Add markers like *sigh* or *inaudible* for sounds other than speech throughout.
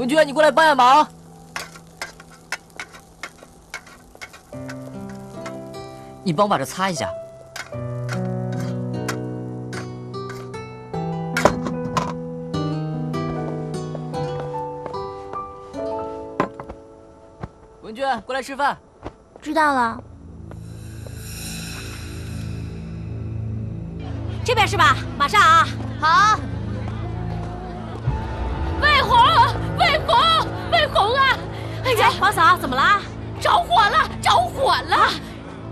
文娟，你过来帮下忙。你帮我把这擦一下。文娟，过来吃饭。知道了。这边是吧？马上啊！好。哎呀，王嫂，怎么了？着火了，着火了！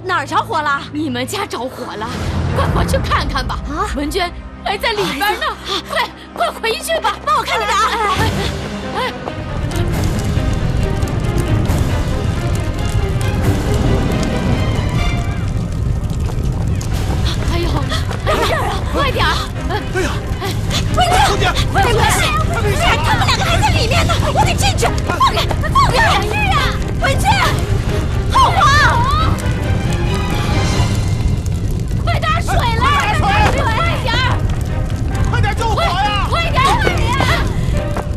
哪儿着火了？你们家着火了，快过去看看吧！啊，文娟还在里边呢，快快回去吧！帮我看着点啊！哎，哎呦，没事啊！快点！哎呀，文娟，文娟，文娟，他们两个还在里面呢，我得进去！放开，放开！是啊，文娟，浩华。水了！快点儿！快点救火呀！快点快点！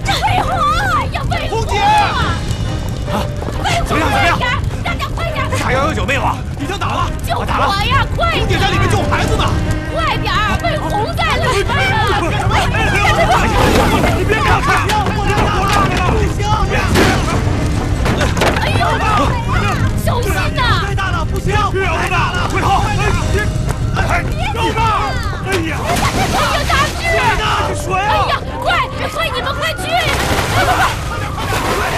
这魏红！哎呀，魏红姐！啊，怎么样？怎么样？大家快点！打幺幺九没有？已经打了。救我呀！快！红姐在里面救孩子呢。快点儿！魏红在里边呢。你别！不行！哎呦！小心呐！太大了，不行！别让大了，回头！哎，呀，大呢？水啊！哎呀，快快，你们快去！快快快！快点，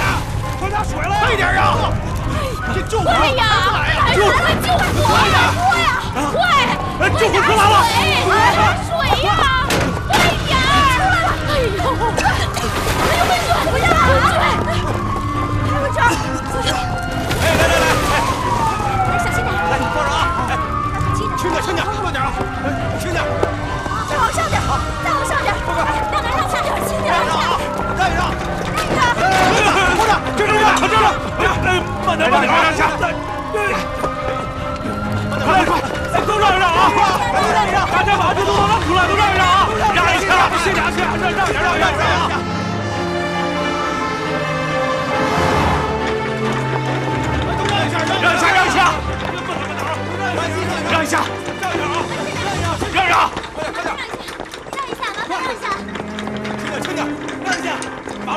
快点水了！快点啊！这救火！快呀！救火！救火！快点！快呀！快！救火车来了！水呀！快点！哎呦！哎呦，文娟，不要啊！文娟，文娟！哎，来来来！哎，小心点！来，你坐着啊！哎，轻点，轻点，慢点啊！轻点！再往上点，再往上点！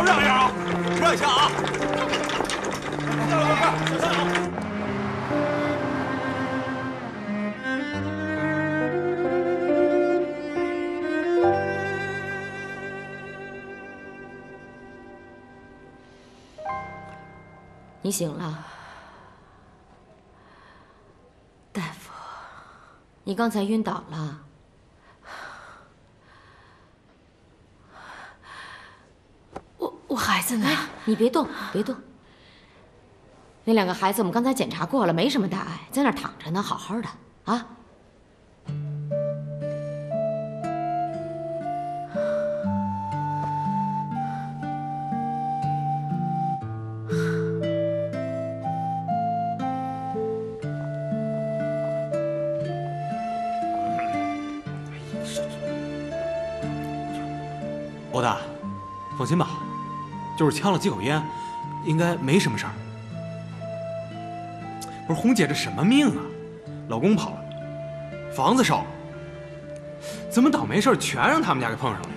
让一让啊！让一下啊！快快快，小心啊！你醒了，大夫。你刚才晕倒了。我我孩子呢？你别动，别动。那两个孩子我们刚才检查过了，没什么大碍，在那儿躺着呢，好好的啊。欧大，放心吧，就是呛了几口烟，应该没什么事儿。不是红姐这什么命啊？老公跑了，房子烧了，怎么倒霉事全让他们家给碰上了呀？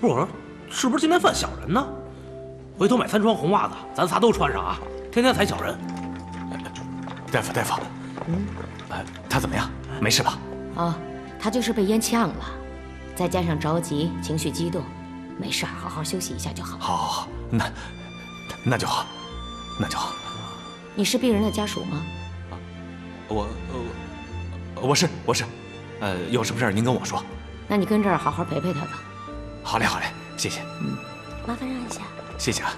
不是我说，是不是今天犯小人呢？回头买三双红袜子，咱仨都穿上啊，天天踩小人。大夫，大夫，嗯，呃，他怎么样？没事吧？哦，他就是被烟呛了。再加上着急、情绪激动，没事好好休息一下就好。好，好，好，那那就好，那就好。你是病人的家属吗？啊，我我我是我是，呃，有什么事儿您跟我说。那你跟这儿好好陪陪他吧。好嘞，好嘞，谢谢。嗯，麻烦让一下。谢谢啊。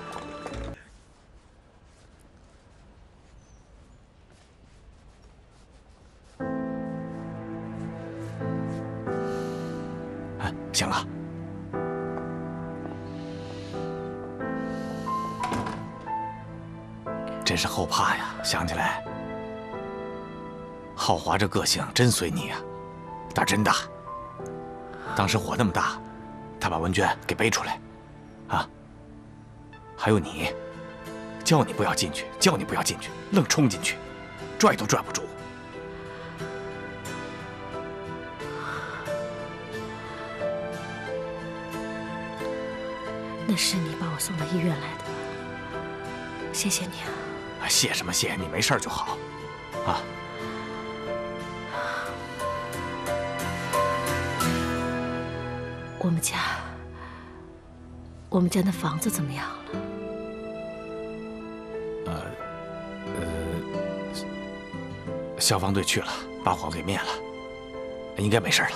是后怕呀！想起来，浩华这个性真随你呀，胆真大。当时火那么大，他把文娟给背出来，啊！还有你，叫你不要进去，叫你不要进去，愣冲进去，拽都拽不住。那是你把我送到医院来的？谢谢你啊！啊谢什么谢？你没事儿就好，啊。我们家，我们家那房子怎么样了？呃，呃消防队去了，把火给灭了，应该没事了。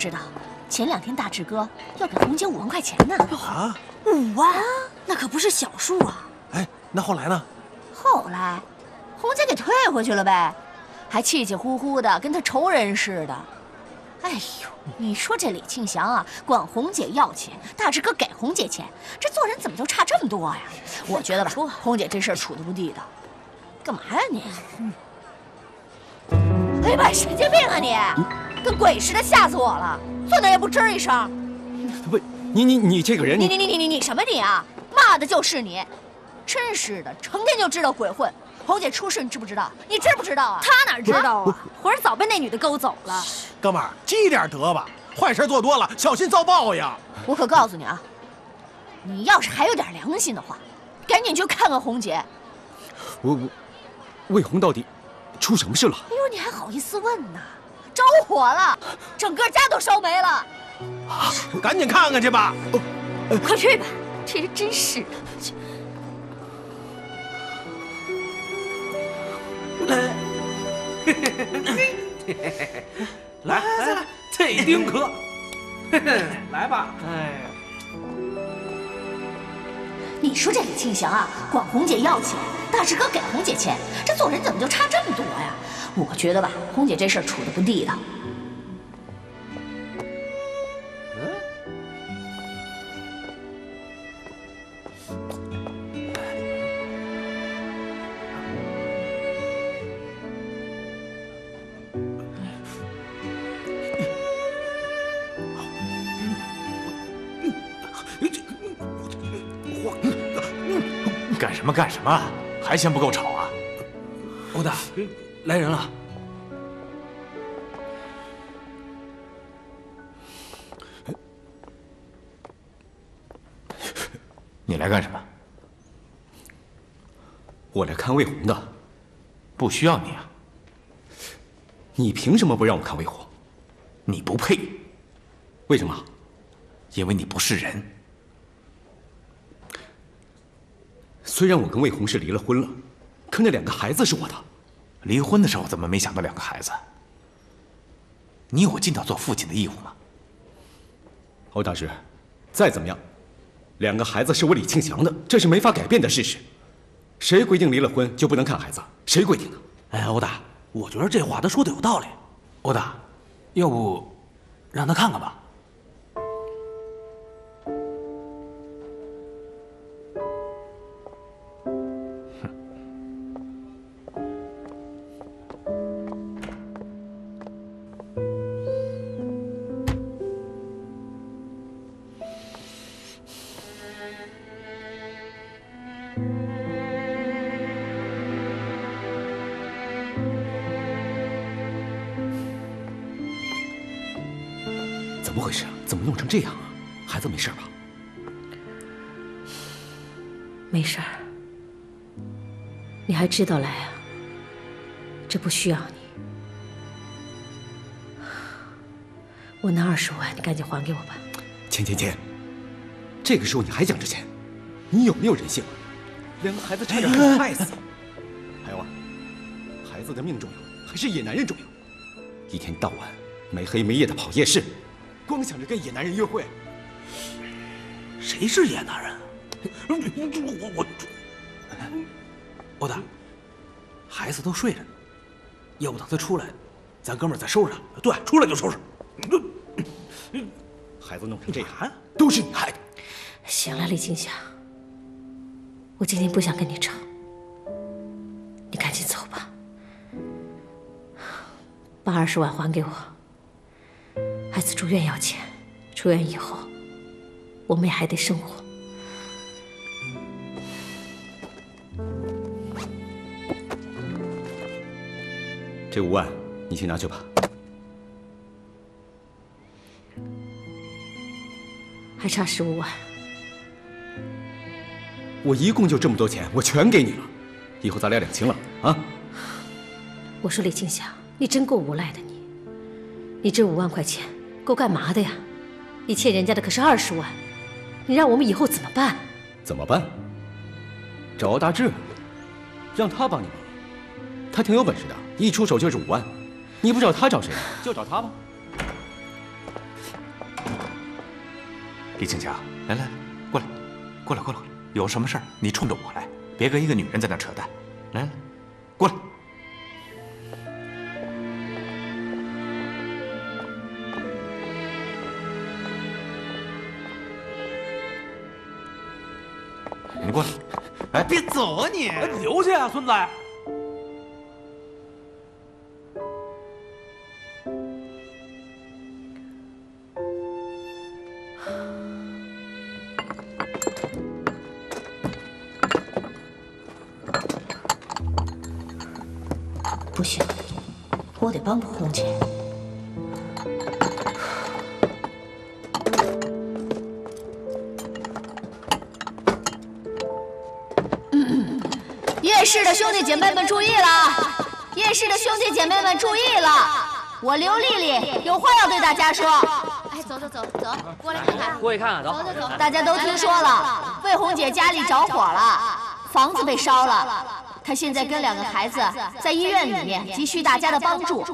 知不知道，前两天大志哥要给红姐五万块钱呢？啊，五万，那可不是小数啊！哎，那后来呢？后来，红姐给退回去了呗，还气气呼呼的，跟他仇人似的。哎呦，你说这李庆祥啊，管红姐要钱，大志哥给红姐钱，这做人怎么就差这么多呀？我觉得吧，红姐这事儿处的不地道。干嘛呀你？哎呀妈，神经病啊你！跟鬼似的，吓死我了！坐那也不吱一声。不，你你你这个人，你你你你你你什么你啊？骂的就是你，真是的，成天就知道鬼混。红姐出事你知不知道？你知不知道啊？他哪知道啊？魂儿早被那女的勾走了。哥们儿积点德吧，坏事做多了，小心遭报应。我可告诉你啊，你要是还有点良心的话，赶紧去看看红姐。我我，魏红到底出什么事了？哎呦，你还好意思问呢？着火了，整个家都烧没了。啊，赶紧看看去吧。快去吧，这人真是的。来，来来来，这丁可，来吧，哎。你说这李庆祥啊，管红姐要钱，大志哥给红姐钱，这做人怎么就差这么多呀？我觉得吧，红姐这事儿处的不地道。干什么干什么？还嫌不够吵啊？欧大，来人了。你来干什么？我来看魏红的。不需要你啊。你凭什么不让我看魏红？你不配。为什么？因为你不是人。虽然我跟魏红是离了婚了，可那两个孩子是我的。离婚的时候怎么没想到两个孩子？你有尽到做父亲的义务吗？欧大师，再怎么样，两个孩子是我李庆祥的，这是没法改变的事实。谁规定离了婚就不能看孩子？谁规定的？哎，欧大，我觉得这话他说的有道理。欧大，要不让他看看吧。么回事？怎么弄成这样啊？孩子没事吧？没事儿。你还知道来啊？这不需要你。我那二十万，你赶紧还给我吧。钱钱钱，这个时候你还讲着钱，你有没有人性？啊两个孩子差点被害死。还有啊，孩子的命重要还是野男人重要？一天到晚没黑没夜的跑夜市，光想着跟野男人约会。谁是野男人？我我我欧大，孩子都睡着呢，要不等他出来，咱哥们儿再收拾他。对，出来就收拾。孩子弄成这样，都是你害的。行了，李庆祥，我今天不想跟你吵，你赶紧走吧。把二十万还给我。孩子住院要钱，出院以后，我们也还得生活。这五万你去拿去吧。还差十五万，我一共就这么多钱，我全给你了，以后咱俩两清了啊！我说李庆祥，你真够无赖的你！你这五万块钱够干嘛的呀？你欠人家的可是二十万，你让我们以后怎么办？怎么办？找敖大志，让他帮你忙，他挺有本事的，一出手就是五万。你不找他找谁？就找他吧。李青霞，来来，过来，过来，过来，有什么事儿你冲着我来，别跟一个女人在那扯淡。来来，过来。走啊你！留下呀，孙子！不行，我得帮帮红姐。市的兄弟姐妹们注意了！夜市的兄弟姐妹们注意了！我刘丽丽有话要对大家说。哎，走走走走，过来看看。过去看看，走。走走走。大家都听说了，魏红姐家里着火了，房子被烧了。她现在跟两个孩子在医院里面，急需大家的帮助。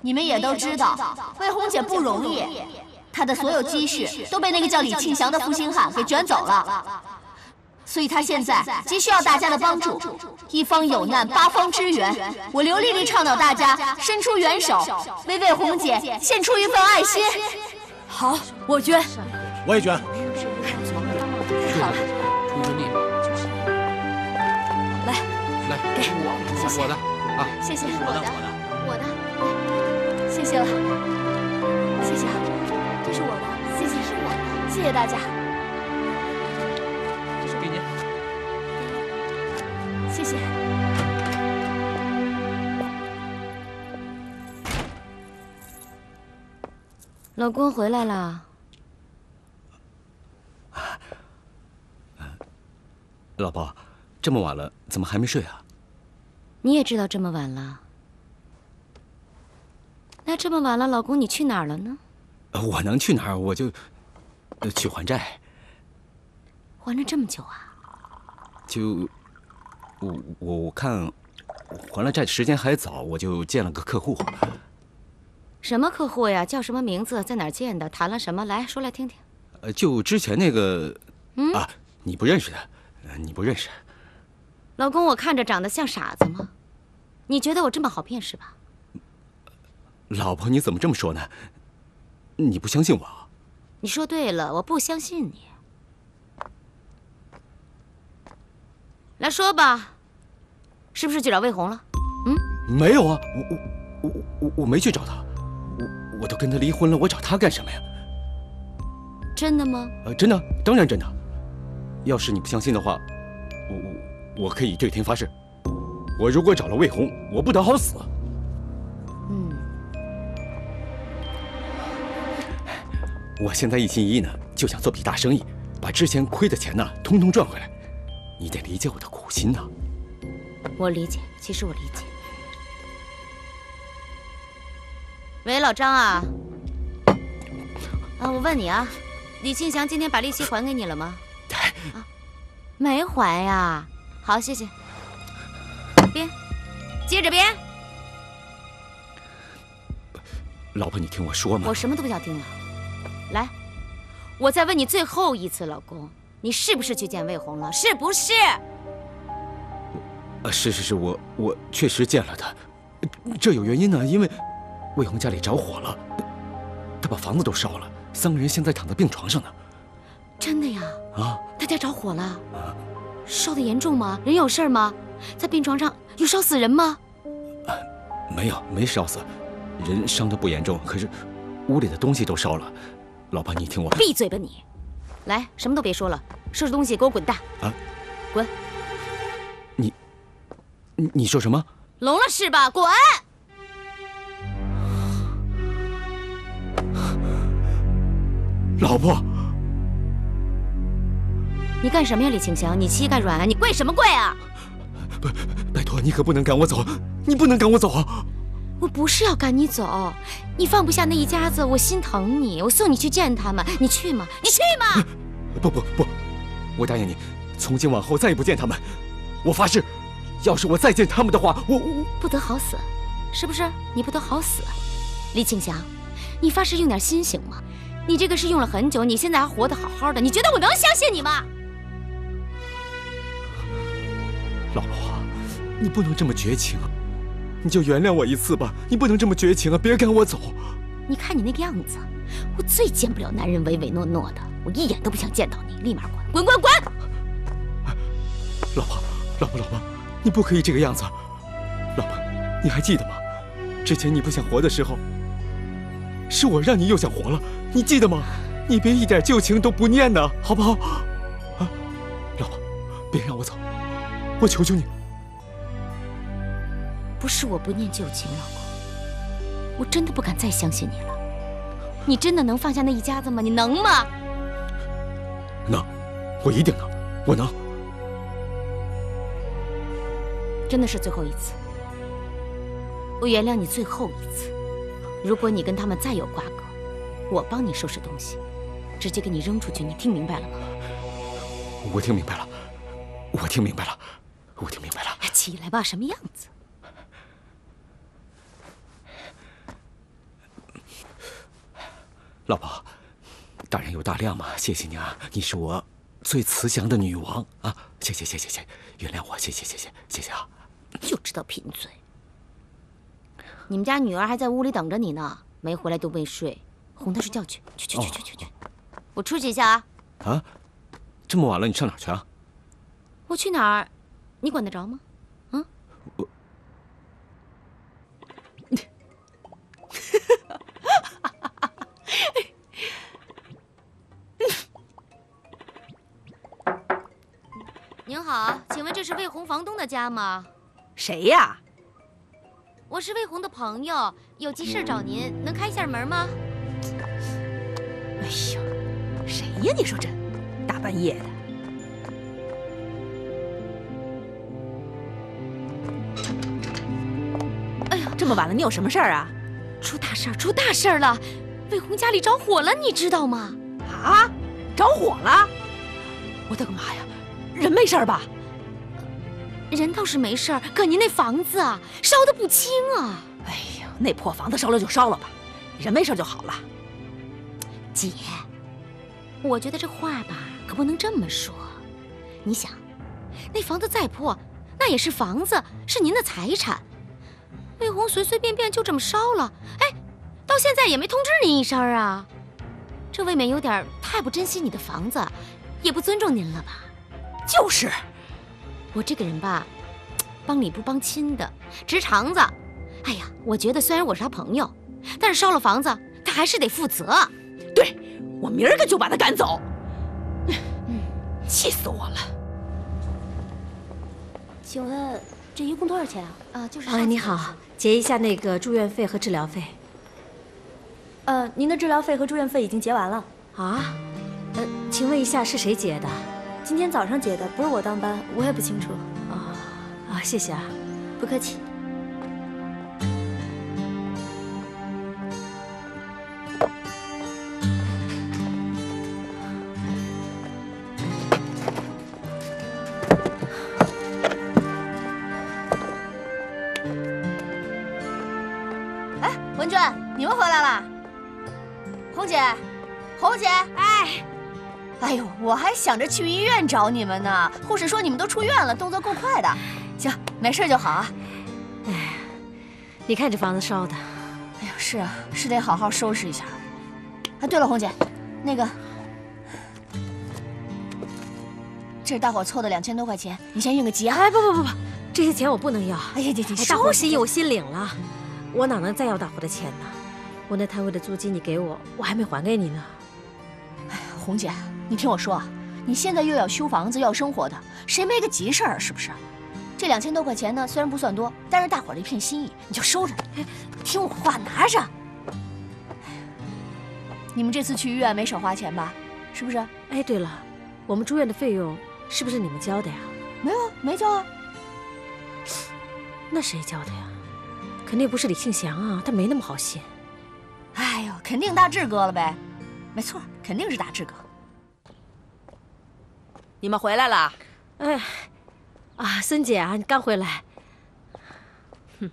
你们也都知道，魏红姐不容易，她的所有积蓄都被那个叫李庆祥的负心汉给卷走了。所以他现在急需要大家的帮助，一方有难八方支援。我刘丽丽倡导大家伸出援手，为魏红姐献出一份爱心。好，我捐。我也捐。好了，出出力。来，来，给我，我的啊，谢谢我的，我的。我的，谢谢了，谢谢，这是我的，谢谢是我的，谢谢大家，老公回来了。老婆，这么晚了，怎么还没睡啊？你也知道这么晚了。那这么晚了，老公你去哪儿了呢？呃我能去哪儿？我就呃去还债。还了这么久啊？就我我我看还了债时间还早，我就见了个客户。什么客户呀？叫什么名字？在哪儿见的？谈了什么？来说来听听。呃，就之前那个嗯啊，你不认识的，呃你不认识。老公，我看着长得像傻子吗？你觉得我这么好骗是吧？老婆，你怎么这么说呢？你不相信我啊？你说对了，我不相信你。来说吧，是不是去找魏红了？嗯没有啊，我我我我我没去找他，我我都跟他离婚了，我找他干什么呀？真的吗？呃，真的，当然真的。要是你不相信的话，我我我可以对天发誓，我如果找了魏红，我不得好死。嗯，我现在一心一意呢，就想做笔大生意，把之前亏的钱呢，通通赚回来。你得理解我的苦心呐。我理解，其实我理解。喂，老张啊，啊，我问你啊，李庆祥今天把利息还给你了吗？啊，没还呀。好，谢谢。编，接着编。老婆，你听我说嘛。我什么都不想听了。来，我再问你最后一次，老公，你是不是去见魏红了？是不是？呃，是是是，我我确实见了他，这有原因呢，因为魏红家里着火了，他把房子都烧了，三个人现在躺在病床上呢。真的呀？啊，他家着火了，烧的严重吗？人有事儿吗？在病床上有烧死人吗？啊没有，没烧死，人伤的不严重，可是屋里的东西都烧了。老婆，你听我。闭嘴吧你！来，什么都别说了，收拾东西给我滚蛋！啊，滚！你，你你说什么？聋了是吧？滚！老婆，你干什么呀，李庆祥？你膝盖软啊？你跪什么跪啊？不，拜托你可不能赶我走，你不能赶我走啊！我不是要赶你走，你放不下那一家子，我心疼你，我送你去见他们，你去吗？你去吗？不不不，我答应你，从今往后再也不见他们。我发誓，要是我再见他们的话，我我不得好死，是不是？你不得好死，李庆祥，你发誓用点心行吗？你这个是用了很久，你现在还活得好好的，你觉得我能相信你吗？老婆，你不能这么绝情，你就原谅我一次吧。你不能这么绝情啊！别赶我走。你看你那个样子，我最见不了男人唯唯诺诺的，我一眼都不想见到你，立马滚滚滚滚！老婆，老婆，老婆，你不可以这个样子。老婆，你还记得吗？之前你不想活的时候，是我让你又想活了，你记得吗？你别一点旧情都不念呢，好不好？啊，老婆，别让我走。我求求你，不是我不念旧情，老公，我真的不敢再相信你了。你真的能放下那一家子吗？你能吗？能，我一定能，我能。真的是最后一次，我原谅你最后一次。如果你跟他们再有瓜葛，我帮你收拾东西，直接给你扔出去。你听明白了吗？我听明白了，我听明白了。我听明白了，起来吧，什么样子？老婆，大人有大量嘛，谢谢你啊，你是我最慈祥的女王啊，谢谢谢谢谢，原谅我，谢谢谢谢谢谢啊，就知道贫嘴。你们家女儿还在屋里等着你呢，没回来都没睡，哄他睡觉去，去去去去去去，我出去一下啊。啊，这么晚了，你上哪去啊？我去哪儿？你管得着吗？啊！我，*laughs* 您好，请问这是魏红房东的家吗？谁呀？我是魏红的朋友，有急事找您，能开一下门吗？谁呀？你说这大半夜的。这么晚了，你有什么事儿啊？出大事儿，出大事儿了！魏红家里着火了，你知道吗？啊，着火了！我的个妈呀，人没事儿吧？人倒是没事儿，可您那房子啊，烧的不轻啊！哎呀，那破房子烧了就烧了吧，人没事就好了。姐，我觉得这话吧，可不能这么说。你想，那房子再破，那也是房子，是您的财产。魏红随随便便就这么烧了，哎，到现在也没通知您一声啊，这未免有点太不珍惜你的房子，也不尊重您了吧？就是，我这个人吧，帮理不帮亲的，直肠子。哎呀，我觉得虽然我是他朋友，但是烧了房子，他还是得负责。对，我明儿个就把他赶走。嗯，气死我了。请问这一共多少钱啊？啊，就是。哎，你好。结一下那个住院费和治疗费。呃，您的治疗费和住院费已经结完了。啊？呃，请问一下是谁结的？今天早上结的，不是我当班，我也不清楚。啊啊，谢谢啊，不客气。红姐，红姐，哎，哎呦，我还想着去医院找你们呢。护士说你们都出院了，动作够快的。行，没事就好啊。哎，你看这房子烧的，哎呦，是啊，是得好好收拾一下。哎，对了，红姐，那个，这是大伙凑的两千多块钱，你先应个急啊。哎，不不不不，这些钱我不能要。哎呀，这这，大伙心意我心领了。我哪能再要大伙的钱呢？我那摊位的租金你给我，我还没还给你呢。哎，红姐，你听我说，你现在又要修房子，要生活的，谁没个急事儿啊？是不是？这两千多块钱呢，虽然不算多，但是大伙儿的一片心意，你就收着。听我话，拿着。你们这次去医院没少花钱吧？是不是？哎，对了，我们住院的费用是不是你们交的呀？没有，没交啊。那谁交的呀？肯定不是李庆祥啊，他没那么好心。肯定大志哥了呗。没错，肯定是大志哥。你们回来了？哎，啊，孙姐啊，你刚回来。哼，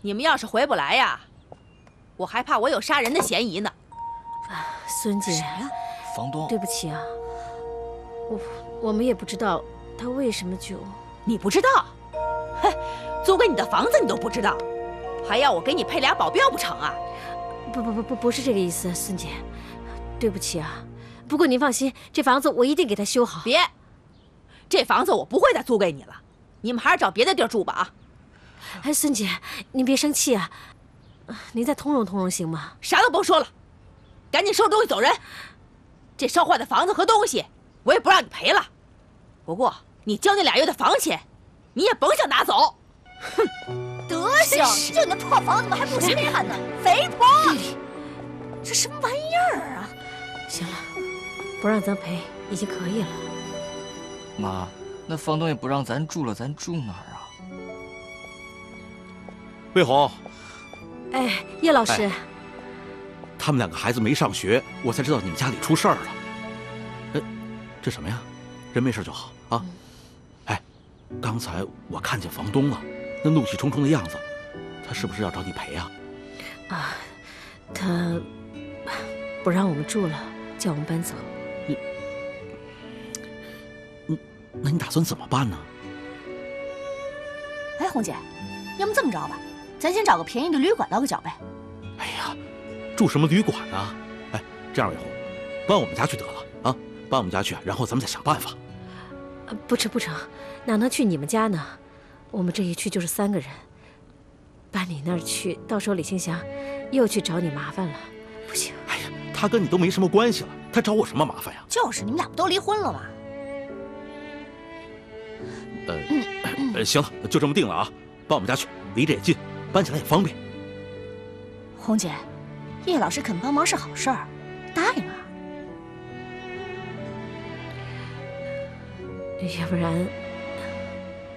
你们要是回不来呀，我还怕我有杀人的嫌疑呢。啊，孙姐，谁呀？房东。对不起啊，我我们也不知道他为什么就……你不知道？哼，租给你的房子你都不知道，还要我给你配俩保镖不成啊？不不不不，不是这个意思，孙姐，对不起啊。不过您放心，这房子我一定给他修好。别，这房子我不会再租给你了，你们还是找别的地儿住吧啊！哎，孙姐，您别生气啊，您再通融通融行吗？啥都甭说了，赶紧收拾东西走人。这烧坏的房子和东西，我也不让你赔了。不过你交那俩月的房钱，你也甭想拿走。哼，德行！就你那破房子怎么还不稀罕呢？肥婆，这什么玩意儿啊？行了。不让咱赔已经可以了。妈，那房东也不让咱住了，咱住哪儿啊？魏红，哎，叶老师，他们两个孩子没上学，我才知道你们家里出事儿了。哎，这什么呀？人没事就好啊。哎，刚才我看见房东了，那怒气冲冲的样子，他是不是要找你赔啊？啊，他不让我们住了，叫我们搬走。你那你打算怎么办呢？哎，红姐，要么这么着吧，咱先找个便宜的旅馆落个脚呗。哎呀，住什么旅馆呢？哎，这样，魏红，搬我们家去得了啊！搬我们家去，然后咱们再想办法。不成不成，哪能去你们家呢？我们这一去就是三个人，搬你那儿去，到时候李庆祥又去找你麻烦了，不行。哎呀，他跟你都没什么关系了，他找我什么麻烦呀？就是，你们俩不都离婚了吗？呃，呃，行了，就这么定了啊！搬我们家去，离这也近，搬起来也方便。红姐，叶老师肯帮忙是好事儿，答应啊！要不然，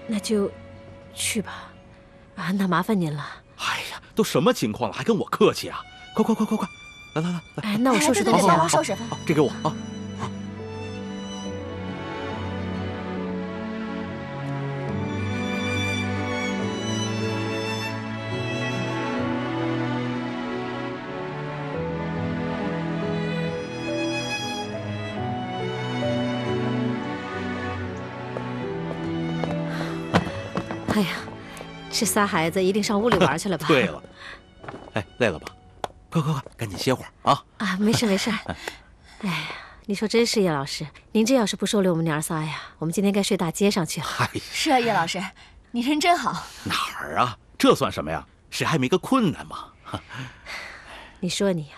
那就去吧。啊，那麻烦您了。哎呀，都什么情况了，还跟我客气啊？快快快快快，来来来来！哎，那我收拾东西，帮忙收拾。好，这给我啊。这仨孩子一定上屋里玩去了吧？*laughs* 对了，哎，累了吧？快快快，赶紧歇会儿啊！啊，没事没事。*laughs* 哎呀，你说真是叶老师，您这要是不收留我们娘儿仨呀，我们今天该睡大街上去了。*laughs* 是啊，叶老师，你人真好。哪儿啊？这算什么呀？谁还没个困难吗？你说你呀，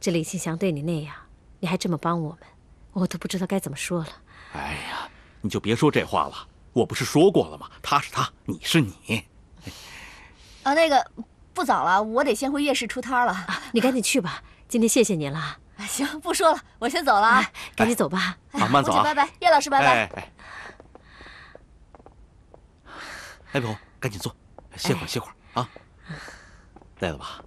这李庆祥对你那样，你还这么帮我们，我都不知道该怎么说了。哎呀，你就别说这话了。我不是说过了吗？他是他，你是你。啊，那个不早了，我得先回夜市出摊了。你赶紧去吧，今天谢谢您了。行，不说了，我先走了啊。赶紧走吧，好，慢走啊。拜拜，叶老师，拜拜。哎，哎，红，赶紧坐，歇会儿，歇会儿啊。累了吧？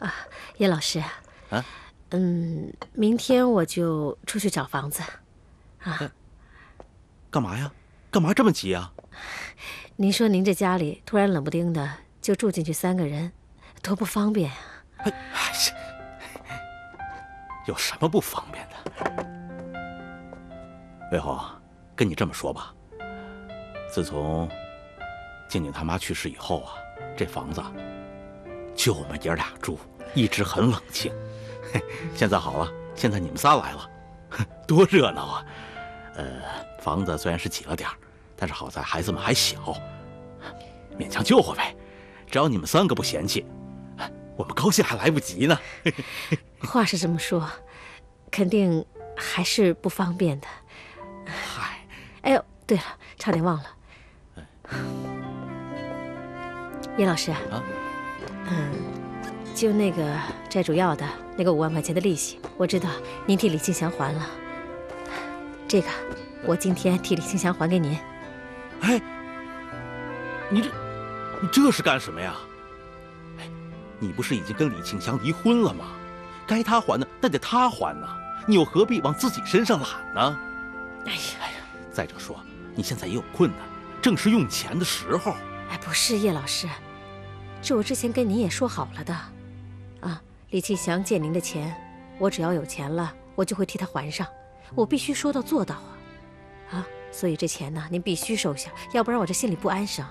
啊，叶老师。啊。嗯，明天我就出去找房子，啊？干嘛呀？干嘛这么急啊？您说您这家里突然冷不丁的就住进去三个人，多不方便呀！哎，有什么不方便的？魏红，跟你这么说吧，自从静静他妈去世以后啊，这房子就我们爷俩住，一直很冷清。*laughs* 现在好了，现在你们仨来了，*laughs* 多热闹啊！呃，房子虽然是挤了点但是好在孩子们还小，勉强救活呗。只要你们三个不嫌弃，我们高兴还来不及呢。*laughs* 话是这么说，肯定还是不方便的。嗨，哎呦，对了，差点忘了，叶老师啊，嗯，就那个债主要的那个五万块钱的利息，我知道您替李庆祥还了，这个我今天替李庆祥还给您。哎，你这，你这是干什么呀？哎，你不是已经跟李庆祥离婚了吗？该他还的那得他还呢，你又何必往自己身上揽呢？哎呀哎呀，再者说，你现在也有困难，正是用钱的时候。哎，不是叶老师，这我之前跟您也说好了的，啊，李庆祥借您的钱，我只要有钱了，我就会替他还上，我必须说到做到啊，啊，所以这钱呢，您必须收下，要不然我这心里不安生。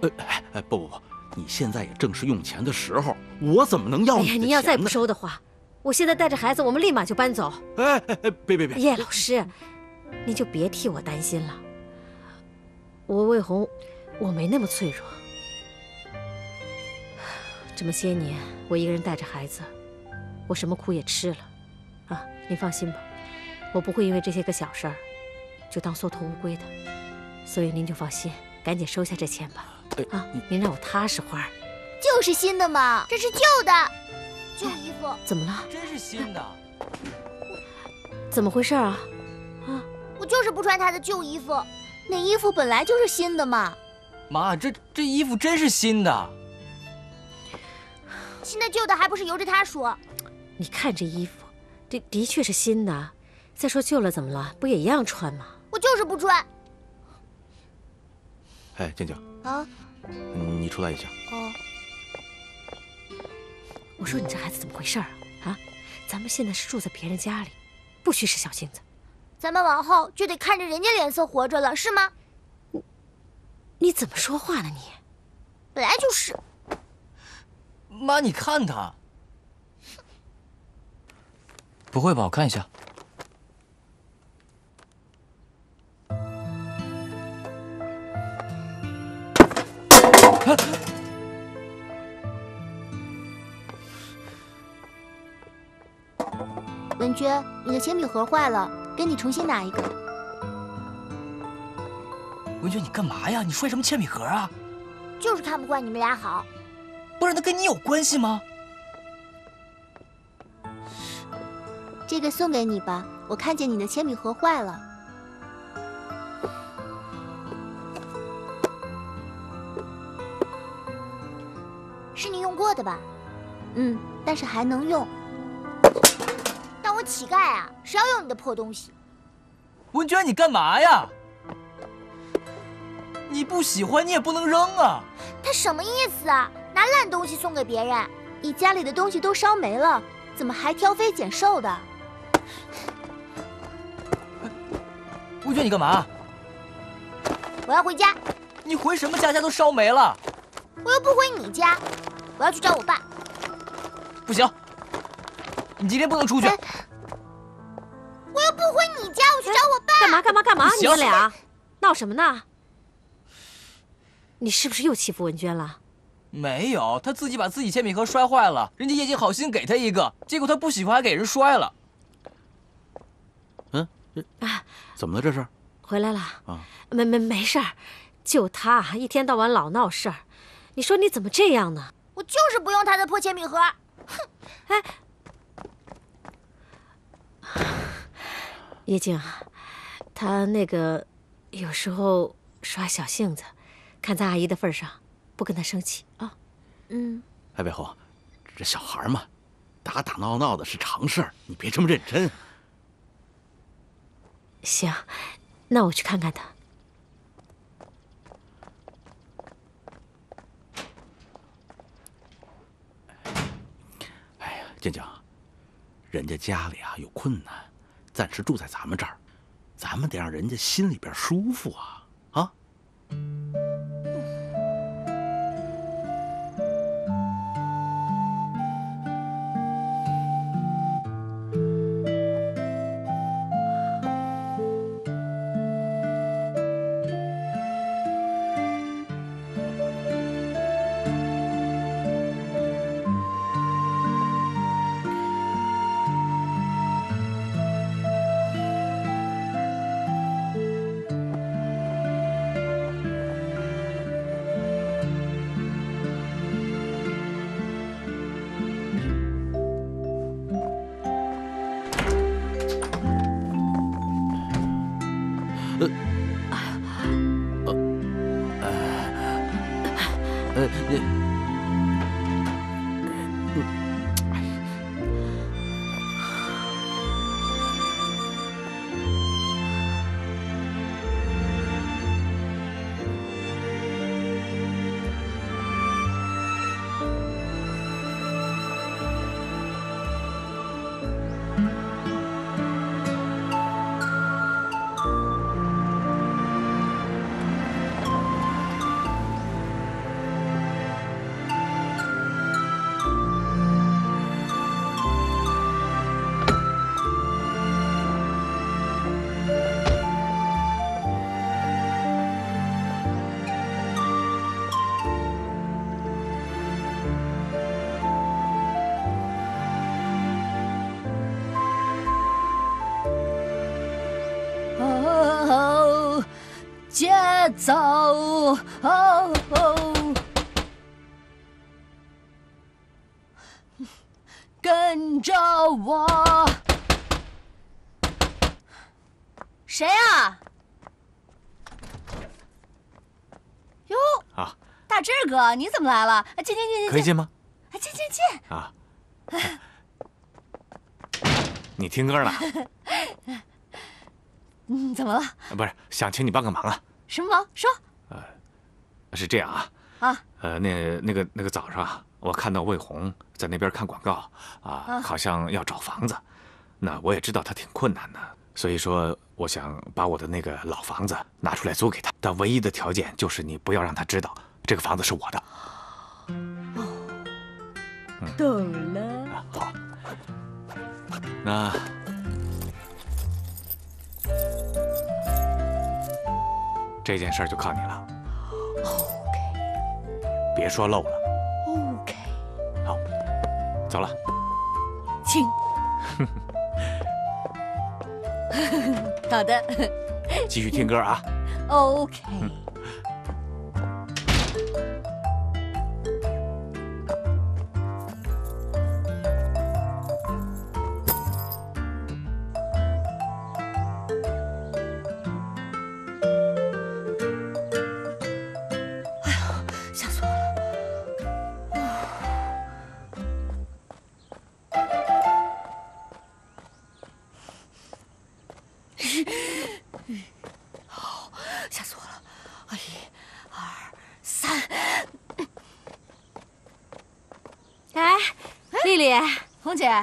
呃，哎哎，不不不，你现在也正是用钱的时候，我怎么能要哎呀，您要再不收的话，我现在带着孩子，我们立马就搬走。哎哎哎，别别别！叶老师，您就别替我担心了。我魏红，我没那么脆弱。这么些年，我一个人带着孩子，我什么苦也吃了。啊，您放心吧，我不会因为这些个小事儿就当缩头乌龟的。所以您就放心，赶紧收下这钱吧。啊，您让我踏实会儿。就是新的嘛，这是旧的，旧衣服。怎么了？真是新的。怎么回事啊？我就是不穿他的旧衣服，那衣服本来就是新的嘛。妈，这这衣服真是新的。新的旧的还不是由着他说。你看这衣服，这的确是新的。再说旧了怎么了？不也一样穿吗？我就是不穿。哎，静静，啊，嗯你出来一下。哦，我说你这孩子怎么回事啊？啊，咱们现在是住在别人家里，不许使小性子。咱们往后就得看着人家脸色活着了，是吗？你怎么说话呢你？本来就是。妈，你看他。不会吧？我看一下。文娟，你的铅笔盒坏了，给你重新拿一个。文娟，你干嘛呀？你摔什么铅笔盒啊？就是看不惯你们俩好。不是，那跟你有关系吗？这个送给你吧，我看见你的铅笔盒坏了。是你用过的吧？嗯，但是还能用。当我乞丐啊？谁要用你的破东西？文娟，你干嘛呀？你不喜欢，你也不能扔啊！他什么意思啊？拿烂东西送给别人？你家里的东西都烧没了，怎么还挑肥拣瘦的？文娟，你干嘛？我要回家。你回什么家？家都烧没了。我又不回你家，我要去找我爸。不行，你今天不能出去。我又不回你家，我去找我爸。干嘛干嘛干嘛？你们俩闹什么呢？你是不是又欺负文娟了？没有，他自己把自己铅笔盒摔坏了，人家叶静好心给他一个，结果他不喜欢，还给人摔了。嗯，怎么了这是？回来了啊？没没没事儿，就他一天到晚老闹事儿，你说你怎么这样呢？我就是不用他的破铅笔盒。哼！哎，叶静啊，他那个有时候耍小性子，看在阿姨的份上，不跟他生气啊。嗯，哎，魏红，这小孩嘛，打打闹闹的是常事儿，你别这么认真。行，那我去看看他。静静，人家家里啊有困难，暂时住在咱们这儿，咱们得让人家心里边舒服啊啊！节奏，哦哦，跟着我。谁啊？哟，啊，大志哥，你怎么来了？进进进进，可以进吗？啊，进进进。啊，你听歌呢？*laughs* 嗯，怎么了？不是，想请你帮个忙啊。什么忙？说。呃是这样啊，啊，呃，那那个那个早上啊，我看到魏红在那边看广告啊啊，好像要找房子。那我也知道他挺困难的，所以说我想把我的那个老房子拿出来租给他，但唯一的条件就是你不要让他知道这个房子是我的。哦懂了。好，那这件事就靠你了。OK 别说漏了。OK，好，走了。请。*laughs* 好的。继续听歌啊。OK。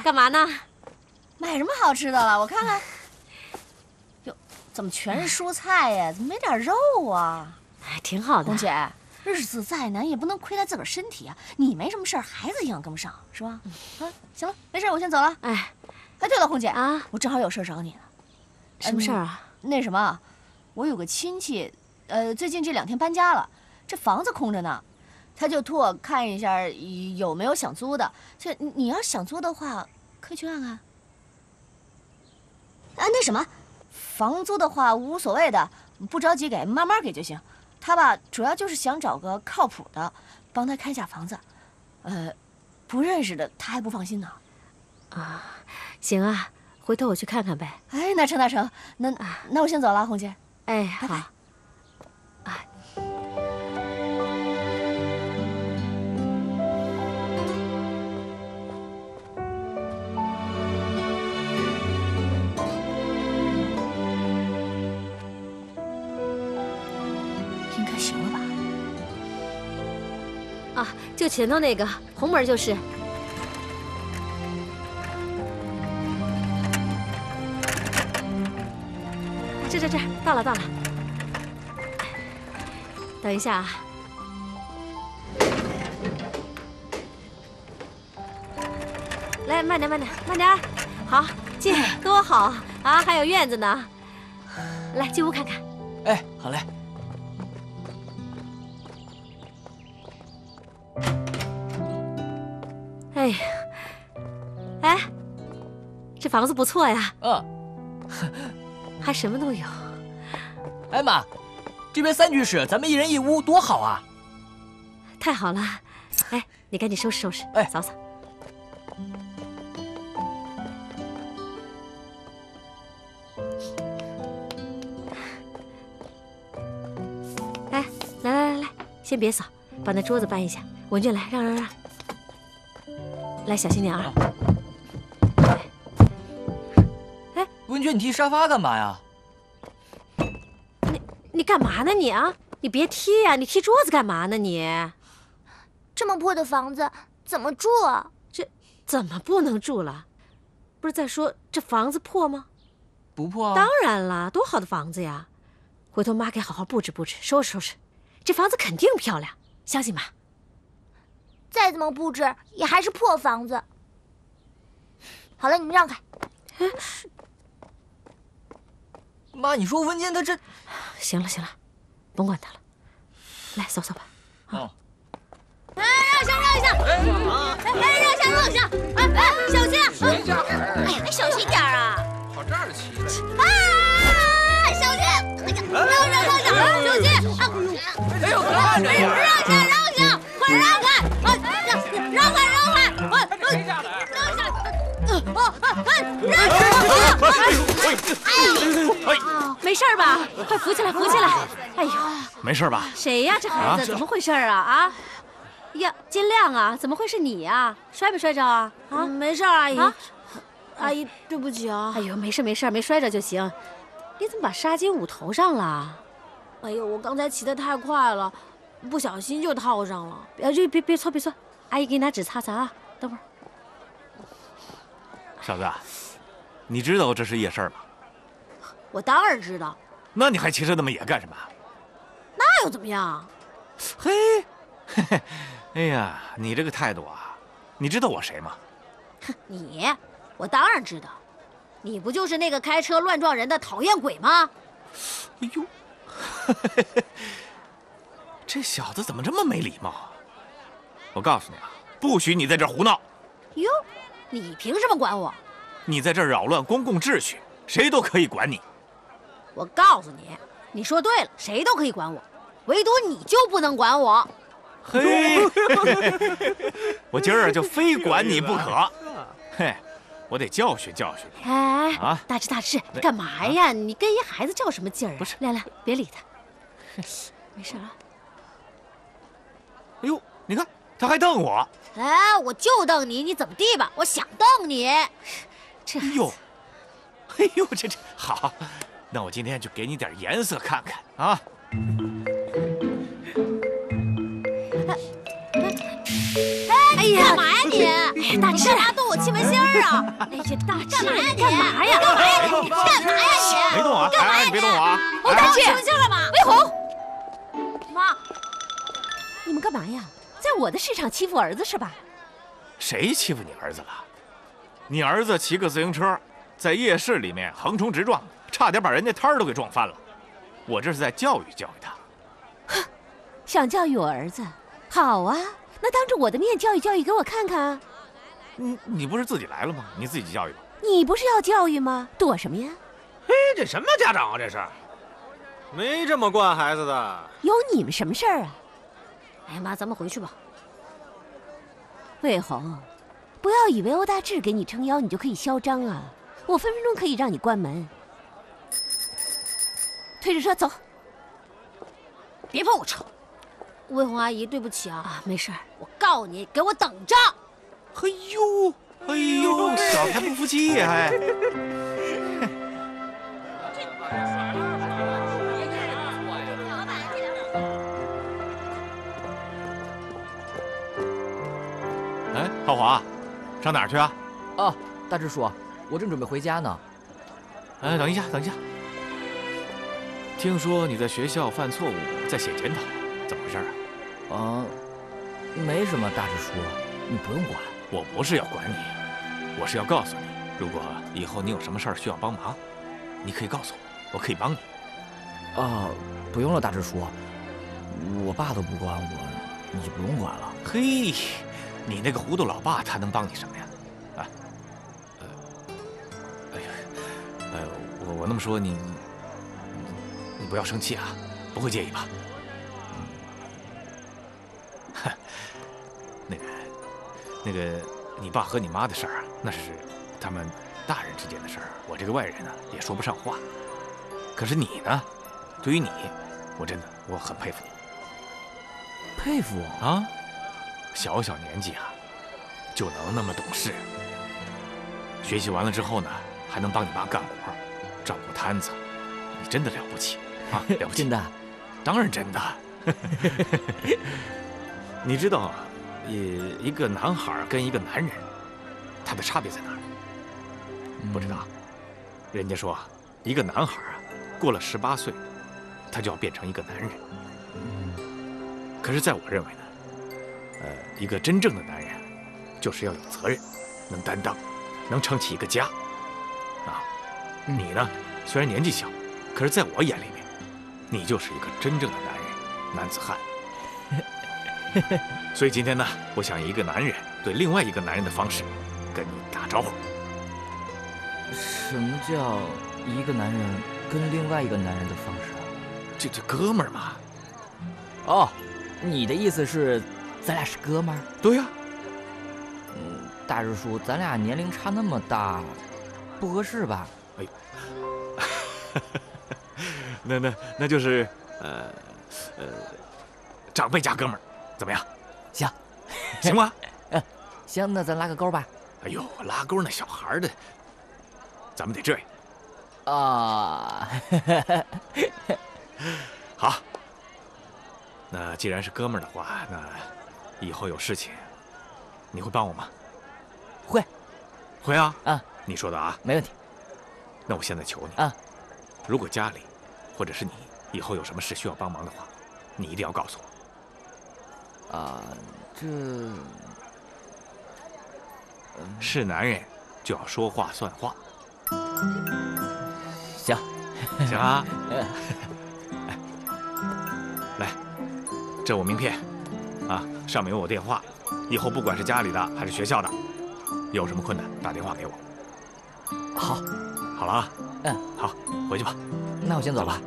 干嘛呢？买什么好吃的了？我看看。哟，怎么全是蔬菜呀？怎么没点肉啊？哎，挺好的。红姐，日子再难也不能亏待自个儿身体啊！你没什么事儿，孩子营养跟不上，是吧？啊，行了，没事，我先走了。哎，哎，对了，红姐啊，我正好有事儿找你呢。什么事儿啊？那什么，我有个亲戚，呃，最近这两天搬家了，这房子空着呢，他就托我看一下有没有想租的。这你要想租的话，可以去看看。啊，那什么，房租的话无所谓的，不着急给，慢慢给就行。他吧，主要就是想找个靠谱的，帮他看下房子。呃，不认识的他还不放心呢。啊，行啊，回头我去看看呗。哎，那成那成，那那我先走了，红姐。哎，好。哎。就前头那个红门就是。这这这，到了到了。等一下啊。来，慢点慢点慢点，好，进多好啊！还有院子呢。来，进屋看看。哎，好嘞。哎呀哎这房子不错呀。嗯。*laughs* 还什么都有。哎妈这边三居室咱们一人一屋多好啊。太好了。哎你赶紧收拾收拾哎。扫扫。哎来来来来先别扫把那桌子搬一下。文俊来让让让。来小心点啊。哎，文娟，你踢沙发干嘛呀？你你干嘛呢你啊？你别踢呀！你踢桌子干嘛呢你？这么破的房子怎么住啊？这怎么不能住了？不是在说这房子破吗？不破啊！当然了，多好的房子呀！回头妈给好好布置布置，收拾收拾，这房子肯定漂亮，相信妈。再怎么布置也还是破房子。好了，你们让开。妈，你说文坚他这……行了行了，甭管他了，来扫扫吧。哦。哎，让一下让一下！哎哎，让一下让一下！哎哎，小心！谁家孩儿？哎，小心点啊！跑这儿骑来！啊！小心！哎呀，让让让一下！小心！哎呦，看着呀！让一下让一下！快让开！啊，让让开让开！哎哎，谁家的？让一下！哦哎，让开！哎哎，没事吧？快扶起来，扶起来！哎呦，没事吧？谁呀？这孩子怎么回事啊？啊！呀，金亮啊，怎么会是你呀？摔没摔着啊？啊，没事，阿姨。阿姨，对不起啊。哎呦，没事没事，没摔着就行。你怎么把纱巾捂头上了？哎呦，我刚才骑得太快了，不小心就套上了。别别别别搓别搓，阿姨给你拿纸擦擦啊。等会儿。傻子，你知道这是夜市吗？我当然知道。那你还骑车那么野干什么？那又怎么样？嘿，嘿嘿。哎呀，你这个态度啊！你知道我谁吗？哼，你，我当然知道，你不就是那个开车乱撞人的讨厌鬼吗？哎呦，*laughs* 这小子怎么这么没礼貌啊！我告诉你啊，不许你在这儿胡闹！哟，你凭什么管我？你在这儿扰乱公共秩序，谁都可以管你。我告诉你，你说对了，谁都可以管我，唯独你就不能管我。嘿，我今儿就非管你不可。*laughs* 嘿，我得教训教训你。哎啊，大志大志，你干嘛呀？你跟一孩子较什么劲儿？不是，亮亮，别理他，没事啊。哎呦，你看他还瞪我。哎，我就瞪你，你怎么地吧？我想瞪你。这哎呦，哎呦，这这好，那我今天就给你点颜色看看啊。哎呀，干嘛呀你？哎，大志，干嘛动我气门芯儿啊？哎呀，大志，干嘛呀你？干嘛呀？干嘛呀你？干嘛呀你？别动啊！干嘛呀你别动我啊！我大志，气门芯了吗？魏红，干嘛呀？在我的市场欺负儿子是吧？谁欺负你儿子了？你儿子骑个自行车，在夜市里面横冲直撞，差点把人家摊儿都给撞翻了。我这是在教育教育他。哼，想教育我儿子？好啊，那当着我的面教育教育给我看看啊！你你不是自己来了吗？你自己教育吧。你不是要教育吗？躲什么呀？嘿，这什么家长啊？这是，没这么惯孩子的。有你们什么事儿啊？哎呀妈，咱们回去吧。魏红，不要以为欧大志给你撑腰，你就可以嚣张啊！我分分钟可以让你关门。推着车走，别碰我车。魏红阿姨，对不起啊！啊，没事儿。我告诉你，给我等着！嘿呦，哎呦，小子还不服气呀？还。浩华，上哪儿去啊？哦，大志叔，我正准备回家呢。哎，等一下，等一下。听说你在学校犯错误，在写检讨，怎么回事啊？啊，没什么，大志叔，你不用管。我不是要管你，我是要告诉你，如果以后你有什么事儿需要帮忙，你可以告诉我，我可以帮你。啊，不用了，大志叔，我爸都不管我，你就不用管了。嘿，你那个糊涂老爸，他能帮你什么呀？啊，呃，哎呀，呃，我我那么说你，你不要生气啊，不会介意吧？哼，那个，那个，你爸和你妈的事儿啊，那是他们大人之间的事儿，我这个外人呢也说不上话。可是你呢，对于你，我真的我很佩服你。佩服啊！小小年纪啊，就能那么懂事。学习完了之后呢，还能帮你妈干活，照顾摊子，你真的了不起啊！*laughs* 了不起！真的？当然真的。*laughs* 你知道，一一个男孩跟一个男人，他的差别在哪儿？不知道。人家说，一个男孩啊，过了十八岁，他就要变成一个男人。可是，在我认为呢，呃，一个真正的男人，就是要有责任，能担当，能撑起一个家。啊，你呢，虽然年纪小，可是在我眼里面，你就是一个真正的男人，男子汉。*laughs* 所以今天呢，我想以一个男人对另外一个男人的方式，跟你打招呼。什么叫一个男人跟另外一个男人的方式？就这哥们儿嘛。哦。你的意思是，咱俩是哥们儿？对呀。嗯，大日叔，咱俩年龄差那么大，不合适吧？哎 *laughs* 呦，那那那就是呃呃，长辈加哥们儿，怎么样？行，*laughs* 行吗？嗯，行，那咱拉个钩吧。哎呦，拉钩那小孩的，咱们得这样。啊，*laughs* 好。那既然是哥们儿的话，那以后有事情，你会帮我吗？会，会啊！啊，你说的啊，没问题。那我现在求你啊，如果家里或者是你以后有什么事需要帮忙的话，你一定要告诉我。啊，这是男人就要说话算话。行，行啊。*laughs* 来这我名片，啊，上面有我电话，以后不管是家里的还是学校的，有什么困难打电话给我。好，好了啊，嗯，好，回去吧。那我先走了。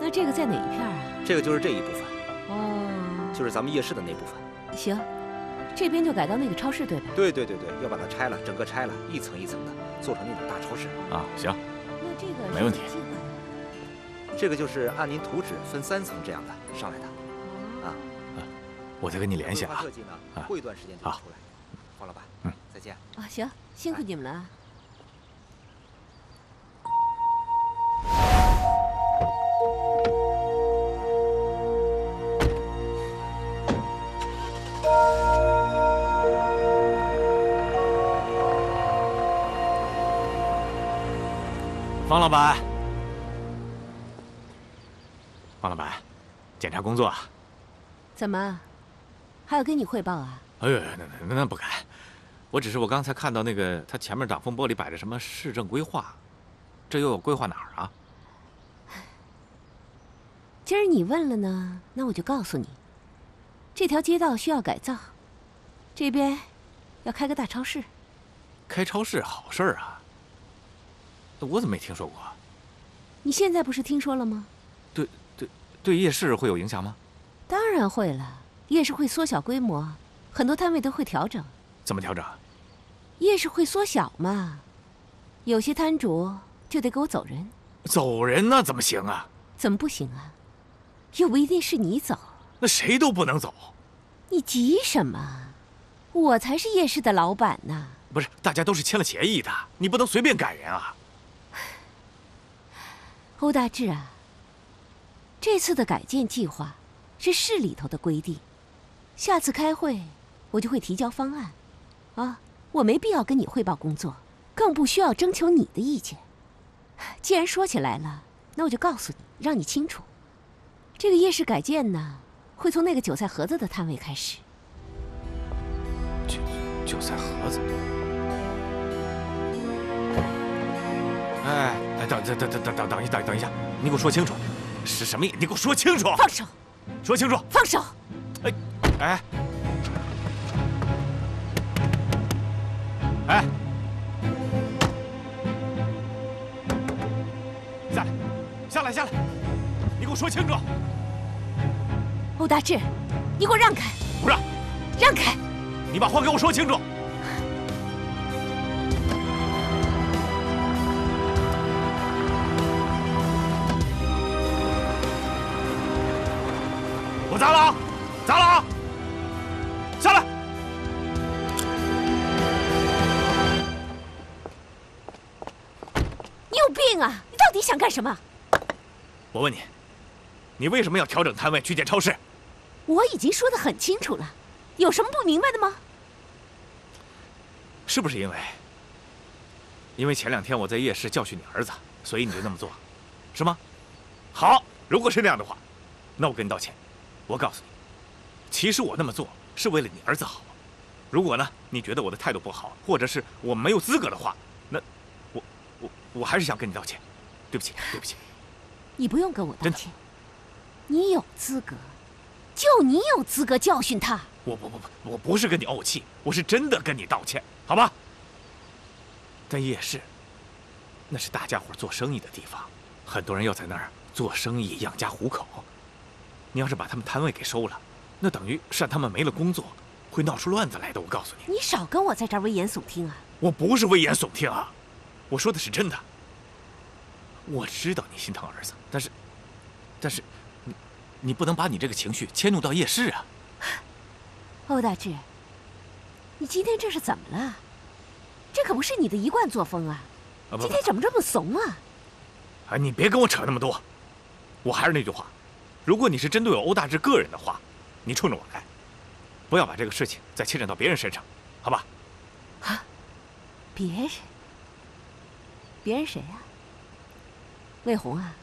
那这个在哪一片啊？这个就是这一部分。哦，就是咱们夜市的那部分。行，这边就改到那个超市对吧？对对对对，要把它拆了，整个拆了，一层一层的，做成那种大超市。啊，行。那这个没问题。这个就是按您图纸分三层这样的上来的，啊啊，我再跟你联系啊。设计呢，过一段时间就出来。黄老板，嗯，再见。啊，行，辛苦你们了。方老板。工作啊？怎么，还要跟你汇报啊？哎呦，那那那不敢，我只是我刚才看到那个他前面挡风玻璃摆着什么市政规划，这又有规划哪儿啊？今儿你问了呢，那我就告诉你，这条街道需要改造，这边要开个大超市。开超市好事儿啊，我怎么没听说过？你现在不是听说了吗？对夜市会有影响吗？当然会了，夜市会缩小规模，很多摊位都会调整。怎么调整？夜市会缩小嘛，有些摊主就得给我走人。走人那怎么行啊？怎么不行啊？又不一定是你走，那谁都不能走。你急什么？我才是夜市的老板呢。不是，大家都是签了协议的，你不能随便赶人啊。*sighs* 欧大志啊。这次的改建计划是市里头的规定，下次开会我就会提交方案，啊，我没必要跟你汇报工作，更不需要征求你的意见。既然说起来了，那我就告诉你，让你清楚，这个夜市改建呢，会从那个韭菜盒子的摊位开始。韭韭菜盒子？哎哎，等等等等等等等一等等一下，你给我说清楚。是什么意？你给我说清楚！放手！说清楚！放手！哎，哎，哎，下来，下来，下来！你给我说清楚！欧大志，你给我让开！不让！让开！你把话给我说清楚！什么？我问你，你为什么要调整摊位去建超市？我已经说得很清楚了，有什么不明白的吗？是不是因为？因为前两天我在夜市教训你儿子，所以你就那么做，是吗？好，如果是那样的话，那我跟你道歉。我告诉你，其实我那么做是为了你儿子好。如果呢，你觉得我的态度不好，或者是我没有资格的话，那我我我还是想跟你道歉，对不起，对不起。你不用跟我道歉，你有资格，就你有资格教训他。我不不不，我不是跟你怄气，我是真的跟你道歉，好吧？但夜市，那是大家伙做生意的地方，很多人要在那儿做生意养家糊口。你要是把他们摊位给收了，那等于是让他们没了工作，会闹出乱子来的。我告诉你，你少跟我在这儿危言耸听啊！我不是危言耸听啊，我说的是真的。我知道你心疼儿子，但是，但是，你，你不能把你这个情绪迁怒到夜市啊！*laughs* 欧大志，你今天这是怎么了？这可不是你的一贯作风啊！今天怎么这么怂啊？哎，你别跟我扯那么多。我还是那句话。如果你是针对我欧大志个人的话，你冲着我来，不要把这个事情再牵扯到别人身上，好吧？啊，别人？别人谁啊？魏红啊？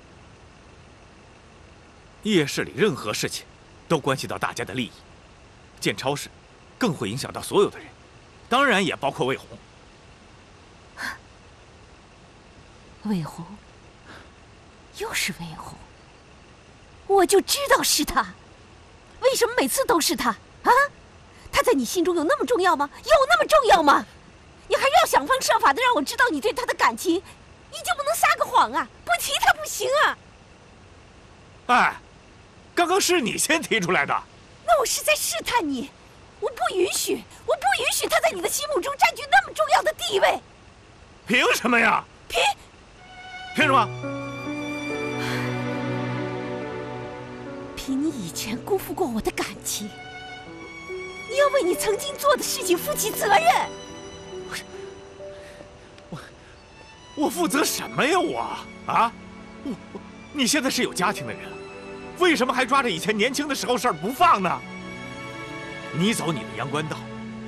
夜市里任何事情，都关系到大家的利益，建超市，更会影响到所有的人，当然也包括魏红。魏红，又是魏红。我就知道是他，为什么每次都是他啊？他在你心中有那么重要吗？有那么重要吗？你还要想方设法的让我知道你对他的感情，你就不能撒个谎啊？不提他不行啊！哎，刚刚是你先提出来的，那我是在试探你，我不允许，我不允许他在你的心目中占据那么重要的地位。凭什么呀？凭凭什么？凭你以前辜负过我的感情，你要为你曾经做的事情负起责任。我负责什么呀？我啊，我我你现在是有家庭的人了，为什么还抓着以前年轻的时候事儿不放呢？你走你的阳关道，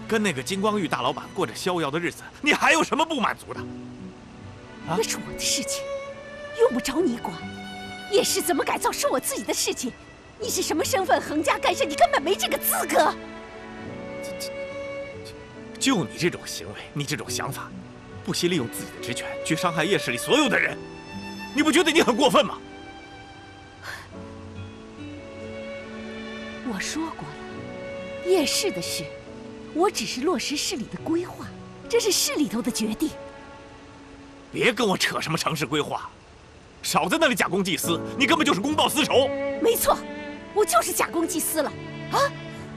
跟那个金光玉大老板过着逍遥的日子，你还有什么不满足的？那是我的事情，用不着你管。夜市怎么改造是我自己的事情。你是什么身份？横加干涉，你根本没这个资格。就你这种行为，你这种想法，不惜利用自己的职权去伤害夜市里所有的人，你不觉得你很过分吗？我说过了，夜市的事，我只是落实市里的规划，这是市里头的决定。别跟我扯什么城市规划，少在那里假公济私，你根本就是公报私仇。没错。我就是假公济私了，啊！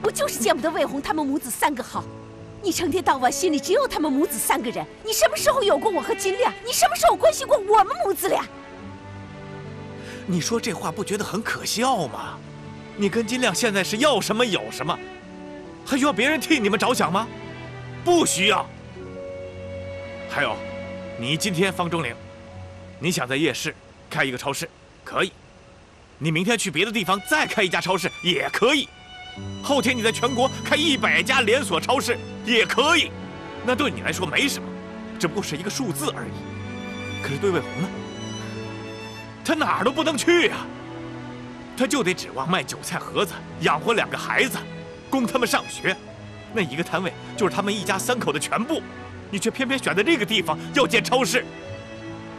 我就是见不得魏红他们母子三个好。你成天到晚心里只有他们母子三个人，你什么时候有过我和金亮？你什么时候关心过我们母子俩？你说这话不觉得很可笑吗？你跟金亮现在是要什么有什么，还需要别人替你们着想吗？不需要。还有，你今天方中玲，你想在夜市开一个超市，可以。你明天去别的地方再开一家超市也可以，后天你在全国开一百家连锁超市也可以，那对你来说没什么，只不过是一个数字而已。可是对魏红呢？他哪儿都不能去呀，他就得指望卖韭菜盒子养活两个孩子，供他们上学，那一个摊位就是他们一家三口的全部，你却偏偏选在这个地方要建超市，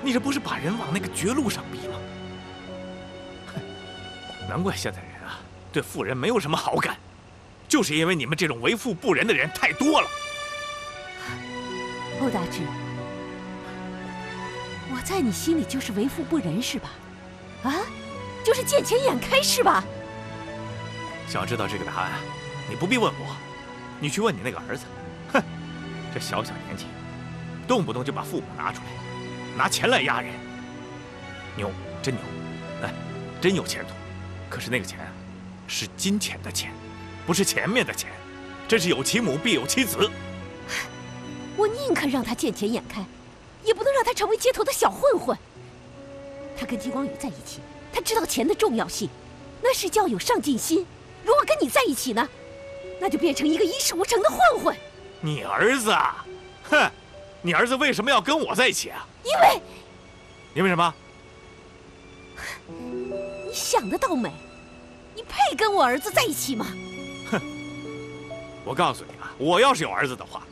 你这不是把人往那个绝路上逼吗？难怪现在人，对富人没有什么好感，就是因为你们这种为富不仁的人太多了。欧大志，我在你心里就是为富不仁是吧？啊，就是见钱眼开是吧？想知道这个答案，你不必问我，你去问你那个儿子。哼，这小小年纪，动不动就把父母拿出来，拿钱来压人，牛，真牛，哎，真有前途。可是那个钱，是金钱的钱，不是前面的钱。真是有其母必有其子。我宁可让他见钱眼开，也不能让他成为街头的小混混。他跟金光宇在一起，他知道钱的重要性，那是叫有上进心。如果跟你在一起呢，那就变成一个一事无成的混混。你儿子，哼，你儿子为什么要跟我在一起啊？因为，因为什么？你想得倒美，你配跟我儿子在一起吗？哼，我告诉你啊，我要是有儿子的话，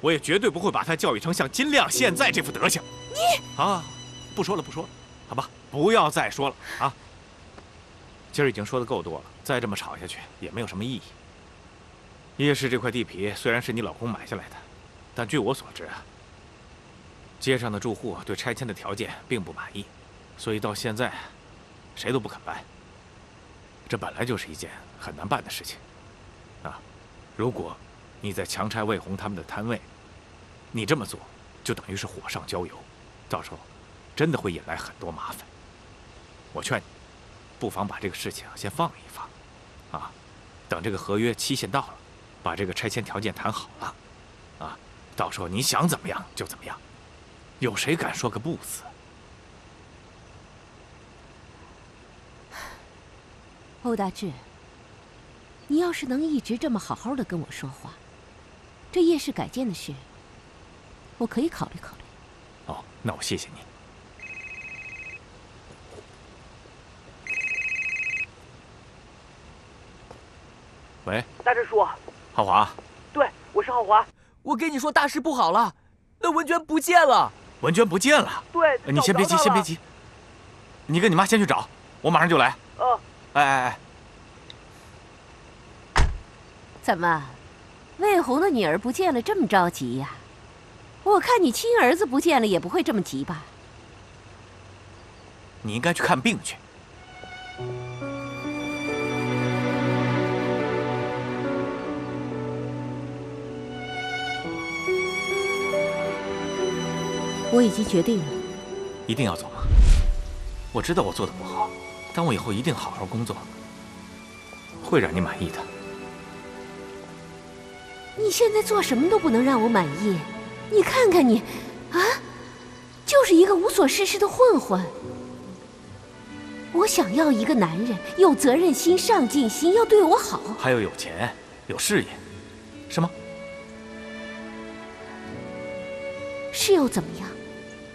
我也绝对不会把他教育成像金亮现在这副德行。你啊，不说了，不说了，好吧，不要再说了啊。今儿已经说的够多了，再这么吵下去也没有什么意义。夜市这块地皮虽然是你老公买下来的，但据我所知啊，街上的住户对拆迁的条件并不满意，所以到现在谁都不肯搬。这本来就是一件很难办的事情啊！如果你在强拆魏红他们的摊位，你这么做就等于是火上浇油，到时候真的会引来很多麻烦。我劝你，不妨把这个事情先放一放，啊，等这个合约期限到了。把这个拆迁条件谈好了，啊，到时候你想怎么样就怎么样，有谁敢说个不字？欧大志，你要是能一直这么好好的跟我说话，这夜市改建的事，我可以考虑考虑。哦，那我谢谢你。喂，大志叔。浩华，对，我是浩华。我跟你说，大事不好了，那文娟不见了。文娟不见了？对，你先别急，先别急。你跟你妈先去找，我马上就来。嗯。哎哎哎！怎么，魏红的女儿不见了，这么着急呀？我看你亲儿子不见了，也不会这么急吧？你应该去看病去。我已经决定了，一定要走吗？我知道我做的不好，但我以后一定好好工作，会让你满意的。你现在做什么都不能让我满意，你看看你，啊，就是一个无所事事的混混。我想要一个男人，有责任心、上进心，要对我好，还要有钱、有事业，是吗？是又怎么样？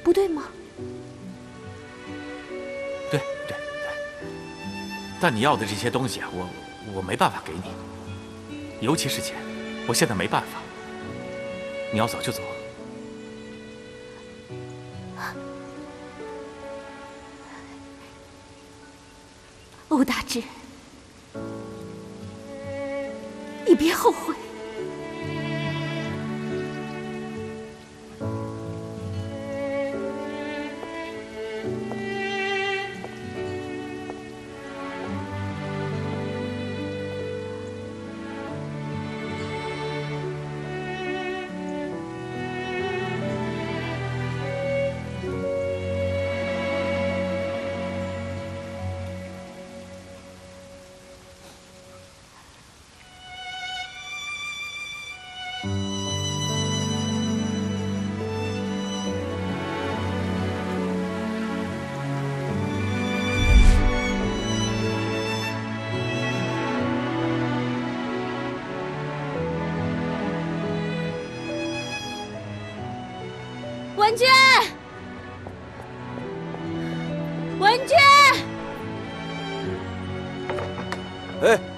不对吗？但你要的这些东西啊，我我没办法给你，尤其是钱，我现在没办法。你要走就走。欧大志，你别后悔。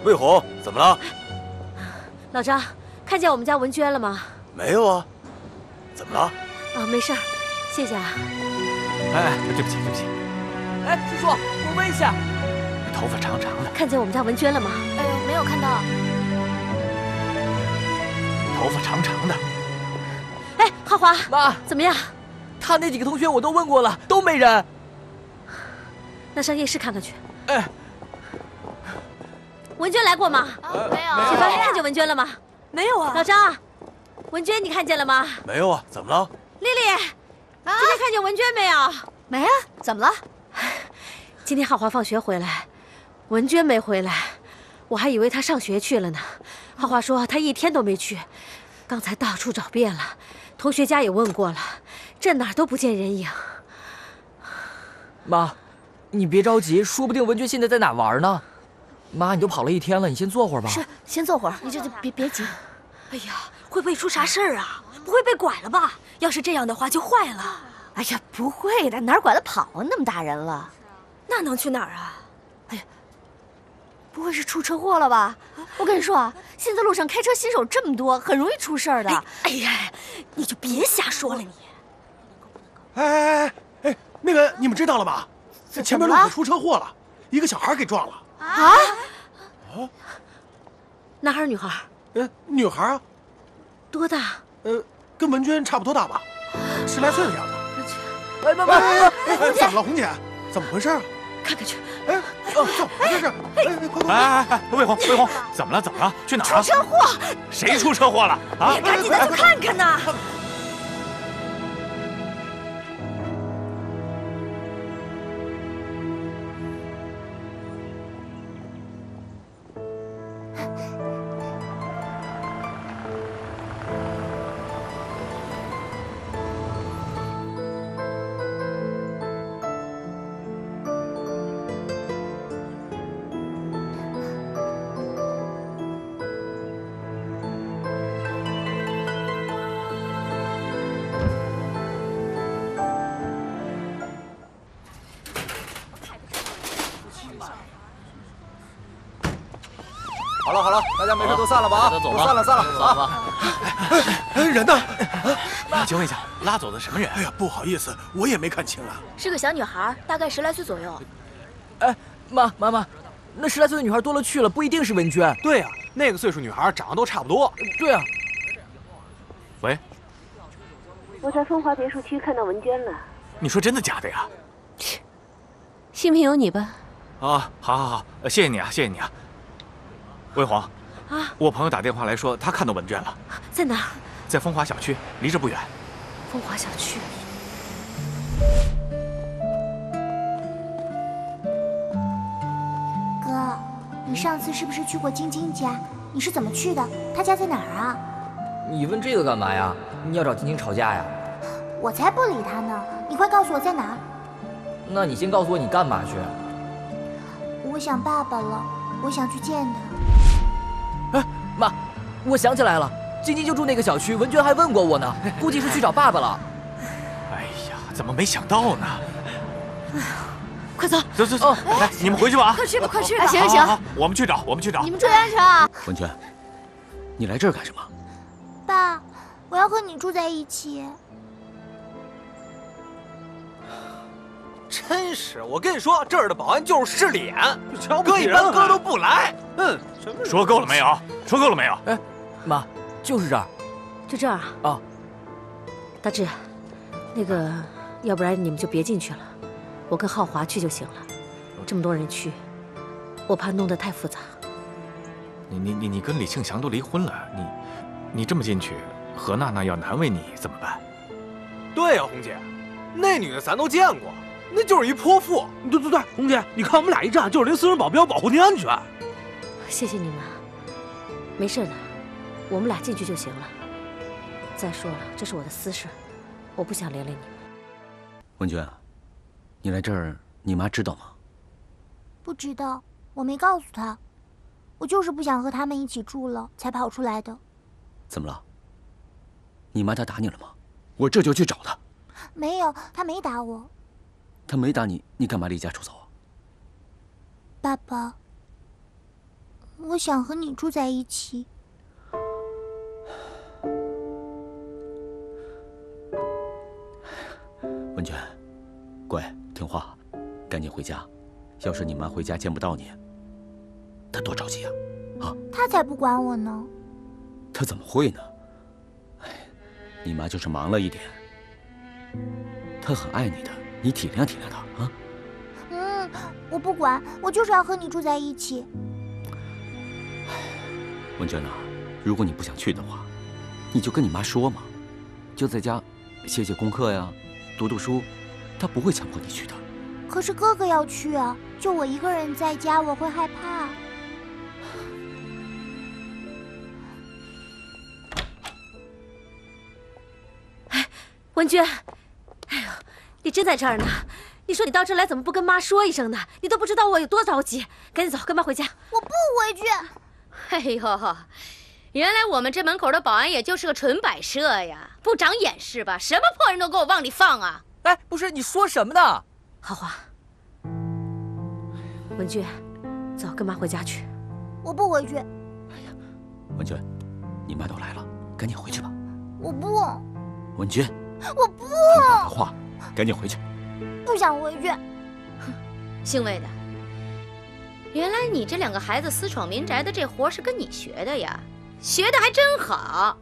魏红，怎么了？老张，看见我们家文娟了吗？没有啊，怎么了？啊，没事儿，谢谢啊。哎哎，对不起对不起。哎，叔叔，我问一下，头发长长的，看见我们家文娟了吗？哎呦，没有看到。头发长长的。哎，浩华，妈，怎么样？他那几个同学我都问过了，都没人。那上夜市看看去。哎，文娟来过吗？没有。启凡看见文娟了吗？没有啊。老张，文娟你看见了吗？没有啊，怎么了？丽丽，今天看见文娟没有？没啊，怎么了？*sighs* 今天浩华放学回来，文娟没回来，我还以为她上学去了呢。浩华说她一天都没去，刚才到处找遍了，同学家也问过了，这哪儿都不见人影。妈，你别着急，说不定文娟现在在哪玩呢。妈，你都跑了一天了，你先坐会儿吧。是，先坐会儿，你这这别别急。哎呀，会不会出啥事儿啊？不会被拐了吧？要是这样的话，就坏了。哎呀，不会的，哪儿拐了跑啊？那么大人了，那能去哪儿啊？哎呀，不会是出车祸了吧？我跟你说啊，现在路上开车新手这么多，很容易出事儿的。哎呀，你就别瞎说了你。哎哎哎哎，那个你们知道了吧？在前面路口出车祸了，一个小孩给撞了。啊？啊？男孩女孩？呃，女孩啊。多大？呃，跟文娟差不多大吧，十来岁的样子。哎妈妈！哎哎，怎么了，红姐？怎么回事？看看去。哎，怎么这是？哎，快快！哎哎哎，魏红，魏红，怎么了？怎么了？去哪儿了？出车祸！谁出车祸了？啊！你赶紧的去看看呐！都散了吧啊！走都散了散了走吧。哎，人呢？请问一下，拉走的什么人？哎呀，不好意思，我也没看清啊。是个小女孩，大概十来岁左右。哎，妈妈妈，那十来岁的女孩多了去了，不一定是文娟。对呀，那个岁数女孩长得都差不多。对啊。喂，我在风华别墅区看到文娟了。你说真的假的呀？幸亏有你吧。啊，好好好，谢谢你啊，谢谢你啊。魏红，啊，我朋友打电话来说他看到文娟了，在哪儿？在风华小区，离这不远。风华小区。哥，你上次是不是去过晶晶家？你是怎么去的？她家在哪儿啊？你问这个干嘛呀？你要找晶晶吵架呀？我才不理她呢！你快告诉我在哪儿。那你先告诉我你干嘛去？我想爸爸了，我想去见他。哎，妈，我想起来了，晶晶就住那个小区，文娟还问过我呢，估计是去找爸爸了。*laughs* 哎呀，怎么没想到呢？快走，走走走，来，你们回去吧啊！快去吧，快去吧！行行行，我们去找，我们去找。你们注意安全啊！文娟，你来这儿干什么？爸，我要和你住在一起。真是，我跟你说，这儿的保安就是势利眼，瞧不哥一起人般哥都不来。嗯，说够了没有？说够了没有？哎，妈，就是这儿。就这儿啊。啊大志，那个，要不然你们就别进去了，我跟浩华去就行了。这么多人去，我怕弄得太复杂。你你你你跟李庆祥都离婚了，你你这么进去，何娜娜要难为你怎么办？对呀，红姐，那女的咱都见过，那就是一泼妇。对对对，红姐，你看我们俩一站，就是连私人保镖保护您安全。谢谢你们，没事的，我们俩进去就行了。再说了，这是我的私事，我不想连累你们。文娟，你来这儿，你妈知道吗？不知道，我没告诉她。我就是不想和他们一起住了，才跑出来的。怎么了？你妈她打你了吗？我这就去找她。没有，她没打我。她没打你，你干嘛离家出走啊？爸爸，我想和你住在一起。文娟，乖，听话，赶紧回家。要是你妈回家见不到你，她多着急啊！啊，她才不管我呢。她怎么会呢？哎，你妈就是忙了一点。她很爱你的，你体谅体谅她啊。嗯，我不管，我就是要和你住在一起。文娟呐如果你不想去的话你就跟你妈说嘛。就在家写写功课呀读读书她不会强迫你去的。可是哥哥要去啊就我一个人在家我会害怕。哎文娟哎呦你真在这儿呢。你说你到这来怎么不跟妈说一声呢？你都不知道我有多着急。赶紧走跟妈回家。我不回去。*laughs* 哎呦，原来我们这门口的保安也就是个纯摆设呀，不长眼是吧？什么破人都给我往里放啊！哎，不是，你说什么呢？豪华，文君，走，跟妈回家去。我不回去。哎呀，文娟，你妈都来了，赶紧回去吧。我不。文君，我不。听爸的话，赶紧回去。不想回去。哼，姓魏的，原来你这两个孩子私闯民宅的这活是跟你学的呀？学的还真好，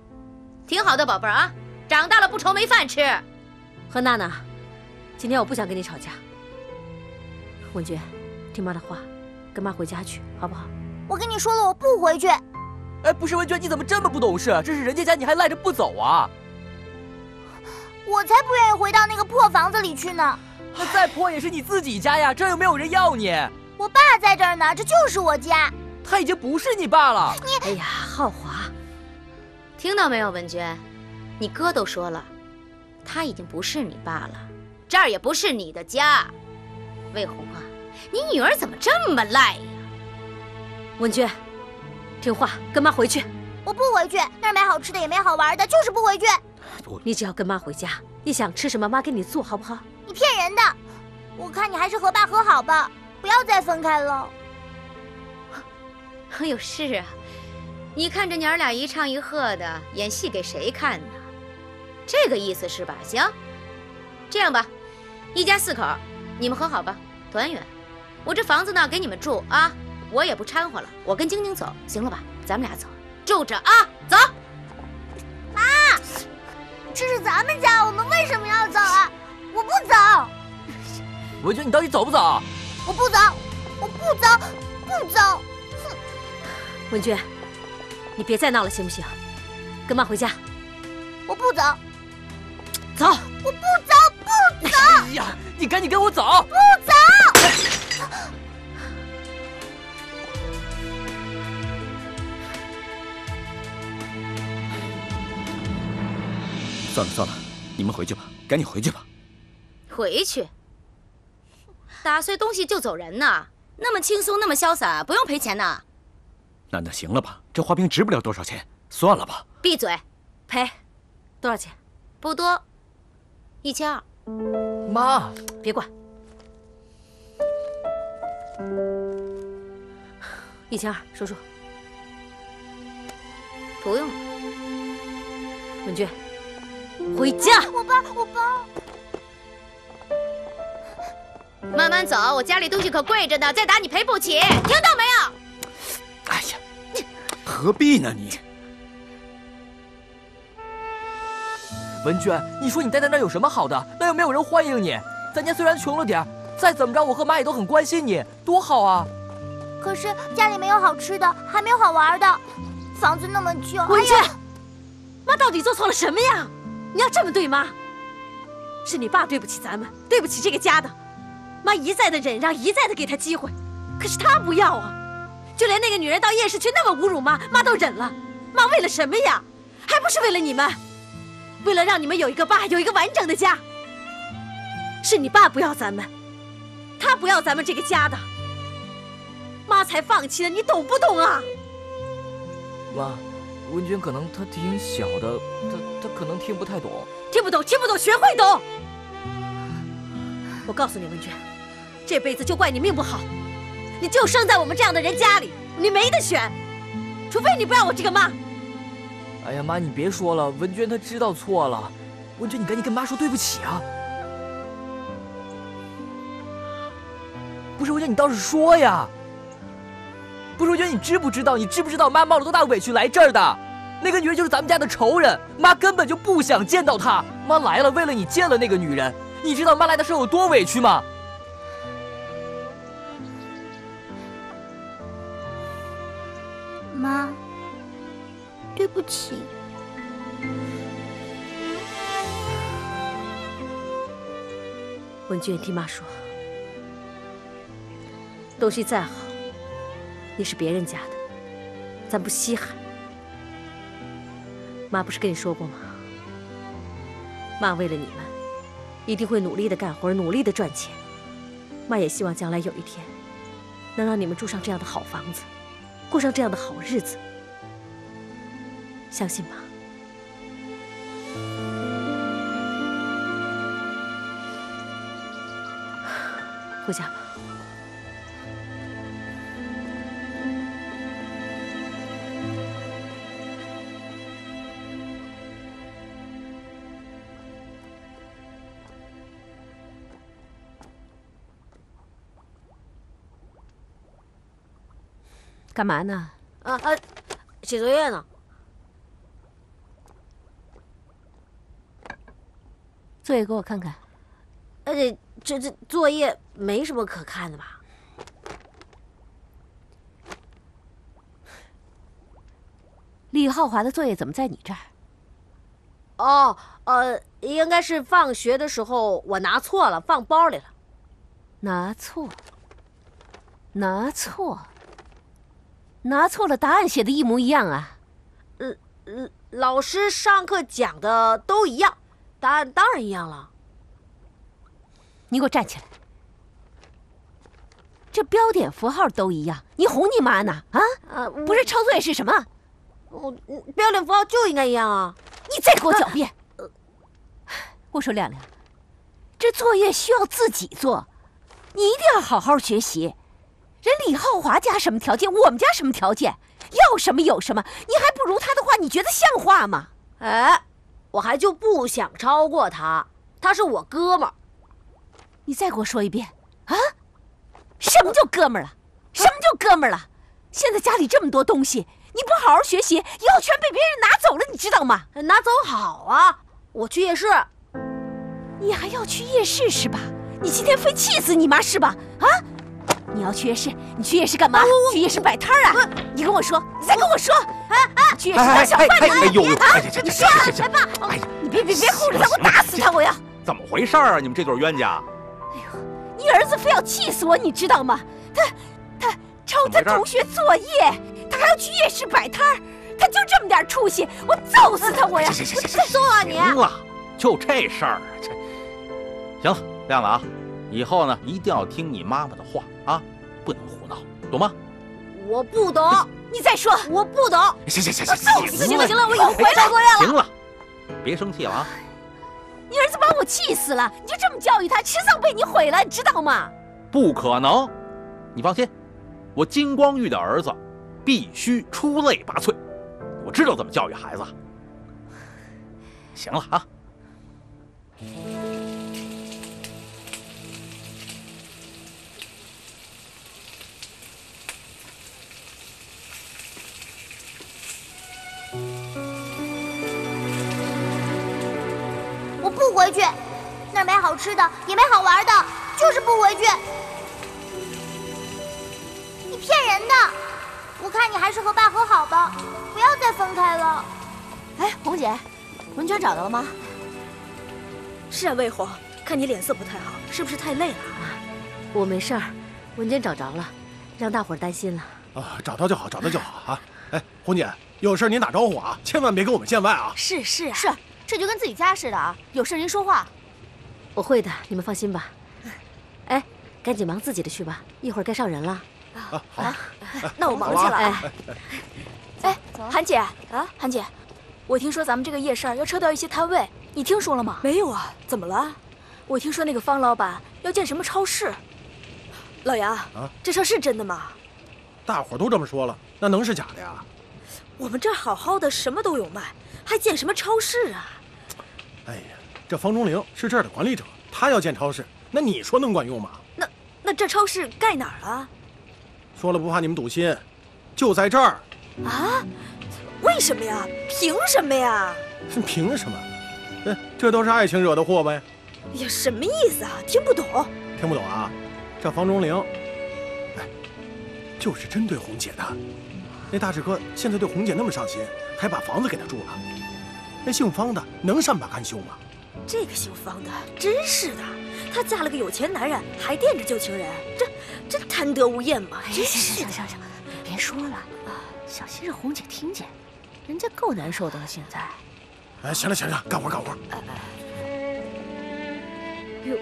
挺好的，宝贝儿啊，长大了不愁没饭吃。何娜娜，今天我不想跟你吵架。文娟，听妈的话，跟妈回家去，好不好？我跟你说了，我不回去。哎，不是文娟，你怎么这么不懂事？这是人家家，你还赖着不走啊？我才不愿意回到那个破房子里去呢。那再破也是你自己家呀，这又没有人要你。我爸在这儿呢，这就是我家。他已经不是你爸了。你，哎呀，浩华，听到没有，文娟？你哥都说了，他已经不是你爸了，这儿也不是你的家。魏红啊，你女儿怎么这么赖呀？文娟，听话，跟妈回去。我不回去，那儿没好吃的，也没好玩的，就是不回去。你只要跟妈回家，你想吃什么，妈给你做好不好？你骗人的！我看你还是和爸和好吧，不要再分开了。*laughs* 哎呦，是啊，你看这娘俩一唱一和的，演戏给谁看呢？这个意思是吧？行，这样吧，一家四口，你们和好吧，团圆。我这房子呢，给你们住啊，我也不掺和了，我跟晶晶走，行了吧？咱们俩走，住着啊，走。妈，这是咱们家，我们为什么要走啊？我不走。文娟，你到底走不走？我不走，我不走，不走。哼，文娟，你别再闹了，行不行？跟妈回家。我不走。走。我不走，不走。哎呀，你赶紧跟我走。不走。算了算了，你们回去吧，赶紧回去吧。回去？打碎东西就走人呐？那么轻松，那么潇洒，不用赔钱呐？那那行了吧？这花瓶值不了多少钱，算了吧。闭嘴！赔多少钱？不多，一千二。妈，别管。一千二，叔叔。不用。文娟。回家！我包，我爸，慢慢走，我家里东西可贵着呢，再打你赔不起，听到没有？哎呀，何必呢你？文娟，你说你待在那有什么好的？那又没有人欢迎你。咱家虽然穷了点再怎么着，我和妈也都很关心你，多好啊！可是家里没有好吃的，还没有好玩的，房子那么旧。文娟，妈到底做错了什么呀？你要这么对妈？是你爸对不起咱们，对不起这个家的。妈一再的忍让，一再的给他机会，可是他不要啊！就连那个女人到夜市去那么侮辱妈，妈都忍了。妈为了什么呀？还不是为了你们，为了让你们有一个爸，有一个完整的家。是你爸不要咱们，他不要咱们这个家的，妈才放弃的，你懂不懂啊？妈。文娟可能她挺小的，她她可能听不太懂，听不懂听不懂，学会懂。我告诉你，文娟，这辈子就怪你命不好，你就生在我们这样的人家里，你没得选，除非你不要我这个妈。哎呀，妈，你别说了，文娟她知道错了，文娟你赶紧跟妈说对不起啊！不是文娟，你倒是说呀！不是文娟，你知不知道？你知不知道妈冒了多大委屈来这儿的？那个女人就是咱们家的仇人，妈根本就不想见到她。妈来了，为了你见了那个女人。你知道妈来的时候有多委屈吗？妈，对不起。文娟，听妈说，东西再好，也是别人家的，咱不稀罕。妈不是跟你说过吗？妈为了你们，一定会努力的干活，努力的赚钱。妈也希望将来有一天，能让你们住上这样的好房子，过上这样的好日子。相信吧？回家吧。干嘛呢？啊啊，写作业呢。作业给我看看。而且这这作业没什么可看的吧？李浩华的作业怎么在你这儿？哦，呃，应该是放学的时候我拿错了，放包里了。拿错？拿错？拿错了，答案写的一模一样啊！呃呃，老师上课讲的都一样，答案当然一样了。你给我站起来！这标点符号都一样，你哄你妈呢？啊？啊，不是抄作业是什么？我标点符号就应该一样啊！你再给我狡辩！我说亮亮，这作业需要自己做，你一定要好好学习。人李浩华家什么条件，我们家什么条件，要什么有什么，你还不如他的话，你觉得像话吗？哎，我还就不想超过他，他是我哥们儿。你再给我说一遍啊！什么叫哥们儿了？什么叫哥们儿了？现在家里这么多东西，你不好好学习，以后全被别人拿走了，你知道吗？拿走好啊，我去夜市。你还要去夜市是吧？你今天非气死你妈是吧？啊！你要去夜市？你去夜市干嘛？去夜市摆摊儿啊！你跟我说，你再跟我说，啊啊！去夜市当小贩呢？哎呦，啊！你说，哎爸，你别别别护着他，我打死他！我要！怎么回事啊？你们这对冤家？哎呦你儿子非要气死我，你知道吗？他他抄他同学作业，他还要去夜市摆摊儿，他就这么点出息，我揍死他！我呀！行行行行，揍啊你！行了，就这事儿，这行了，亮了啊，以后呢一定要听你妈妈的话啊，不能胡闹，懂吗？我不懂，你再说，我不懂。行行行行揍死行了行了，我以后回来作业了。行了，别生气了啊。你儿子把我气死了，你就这么教育他，迟早被你毁了，你知道吗？不可能，你放心，我金光玉的儿子必须出类拔萃，我知道怎么教育孩子。行了啊。不回去，那儿没好吃的，也没好玩的，就是不回去。你骗人的！我看你还是和爸和好吧，不要再分开了。哎，红姐，文娟找到了吗？是啊，魏红，看你脸色不太好，是不是太累了啊？我没事儿，文娟找着了，让大伙儿担心了。啊，找到就好，找到就好啊！哎，红姐，有事您打招呼啊，千万别给我们见外啊！是是啊，是，这就跟自己家似的啊，有事您说话。我会的，你们放心吧。哎，赶紧忙自己的去吧，一会儿该上人了。啊，好，那我忙去了。哎，哎，韩姐啊，韩姐，我听说咱们这个夜市要撤掉一些摊位，你听说了吗？没有啊，怎么了？我听说那个方老板要建什么超市。老杨，啊，这事儿是真的吗？大伙儿都这么说了，那能是假的呀？我们这儿好好的，什么都有卖，还建什么超市啊？哎呀，这方中玲是这儿的管理者，他要建超市，那你说能管用吗？那那这超市盖哪儿啊？说了不怕你们堵心，就在这儿。啊？为什么呀？凭什么呀？是凭什么？哎，这都是爱情惹的祸呗。哎呀，什么意思啊？听不懂。听不懂啊？这方中玲，哎，就是针对红姐的。那大志哥现在对红姐那么上心，还把房子给她住了。那姓方的能善罢甘休吗？这个姓方的真是的，她嫁了个有钱男人，还惦着旧情人，这这贪得无厌嘛！真是行了行行，别说了啊，小心让红姐听见，人家够难受的了。现在，哎，行了行了，干活干活。呦，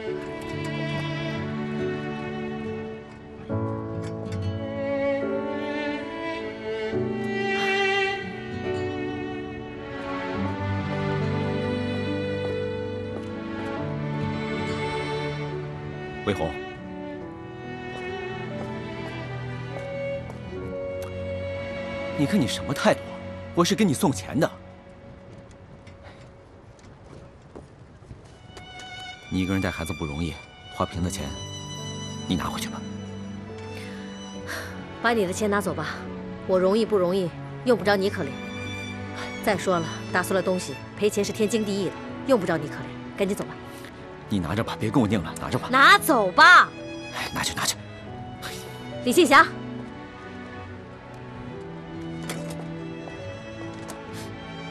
魏红，你看你什么态度？我是给你送钱的。你一个人带孩子不容易，花瓶的钱，你拿回去吧。把你的钱拿走吧，我容易不容易，用不着你可怜。再说了，打碎了东西赔钱是天经地义的，用不着你可怜。赶紧走吧。你拿着吧，别跟我拧了，拿着吧。拿走吧。拿去，拿去。李庆祥，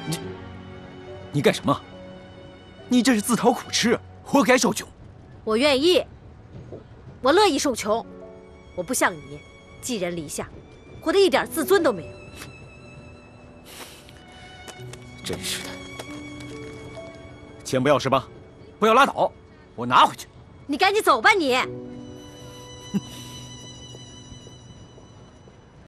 你你干什么？你这是自讨苦吃，活该受穷。我愿意，我乐意受穷。我不像你，寄人篱下，活得一点自尊都没有。真是的，钱不要是吧？不要拉倒，我拿回去。你赶紧走吧，你。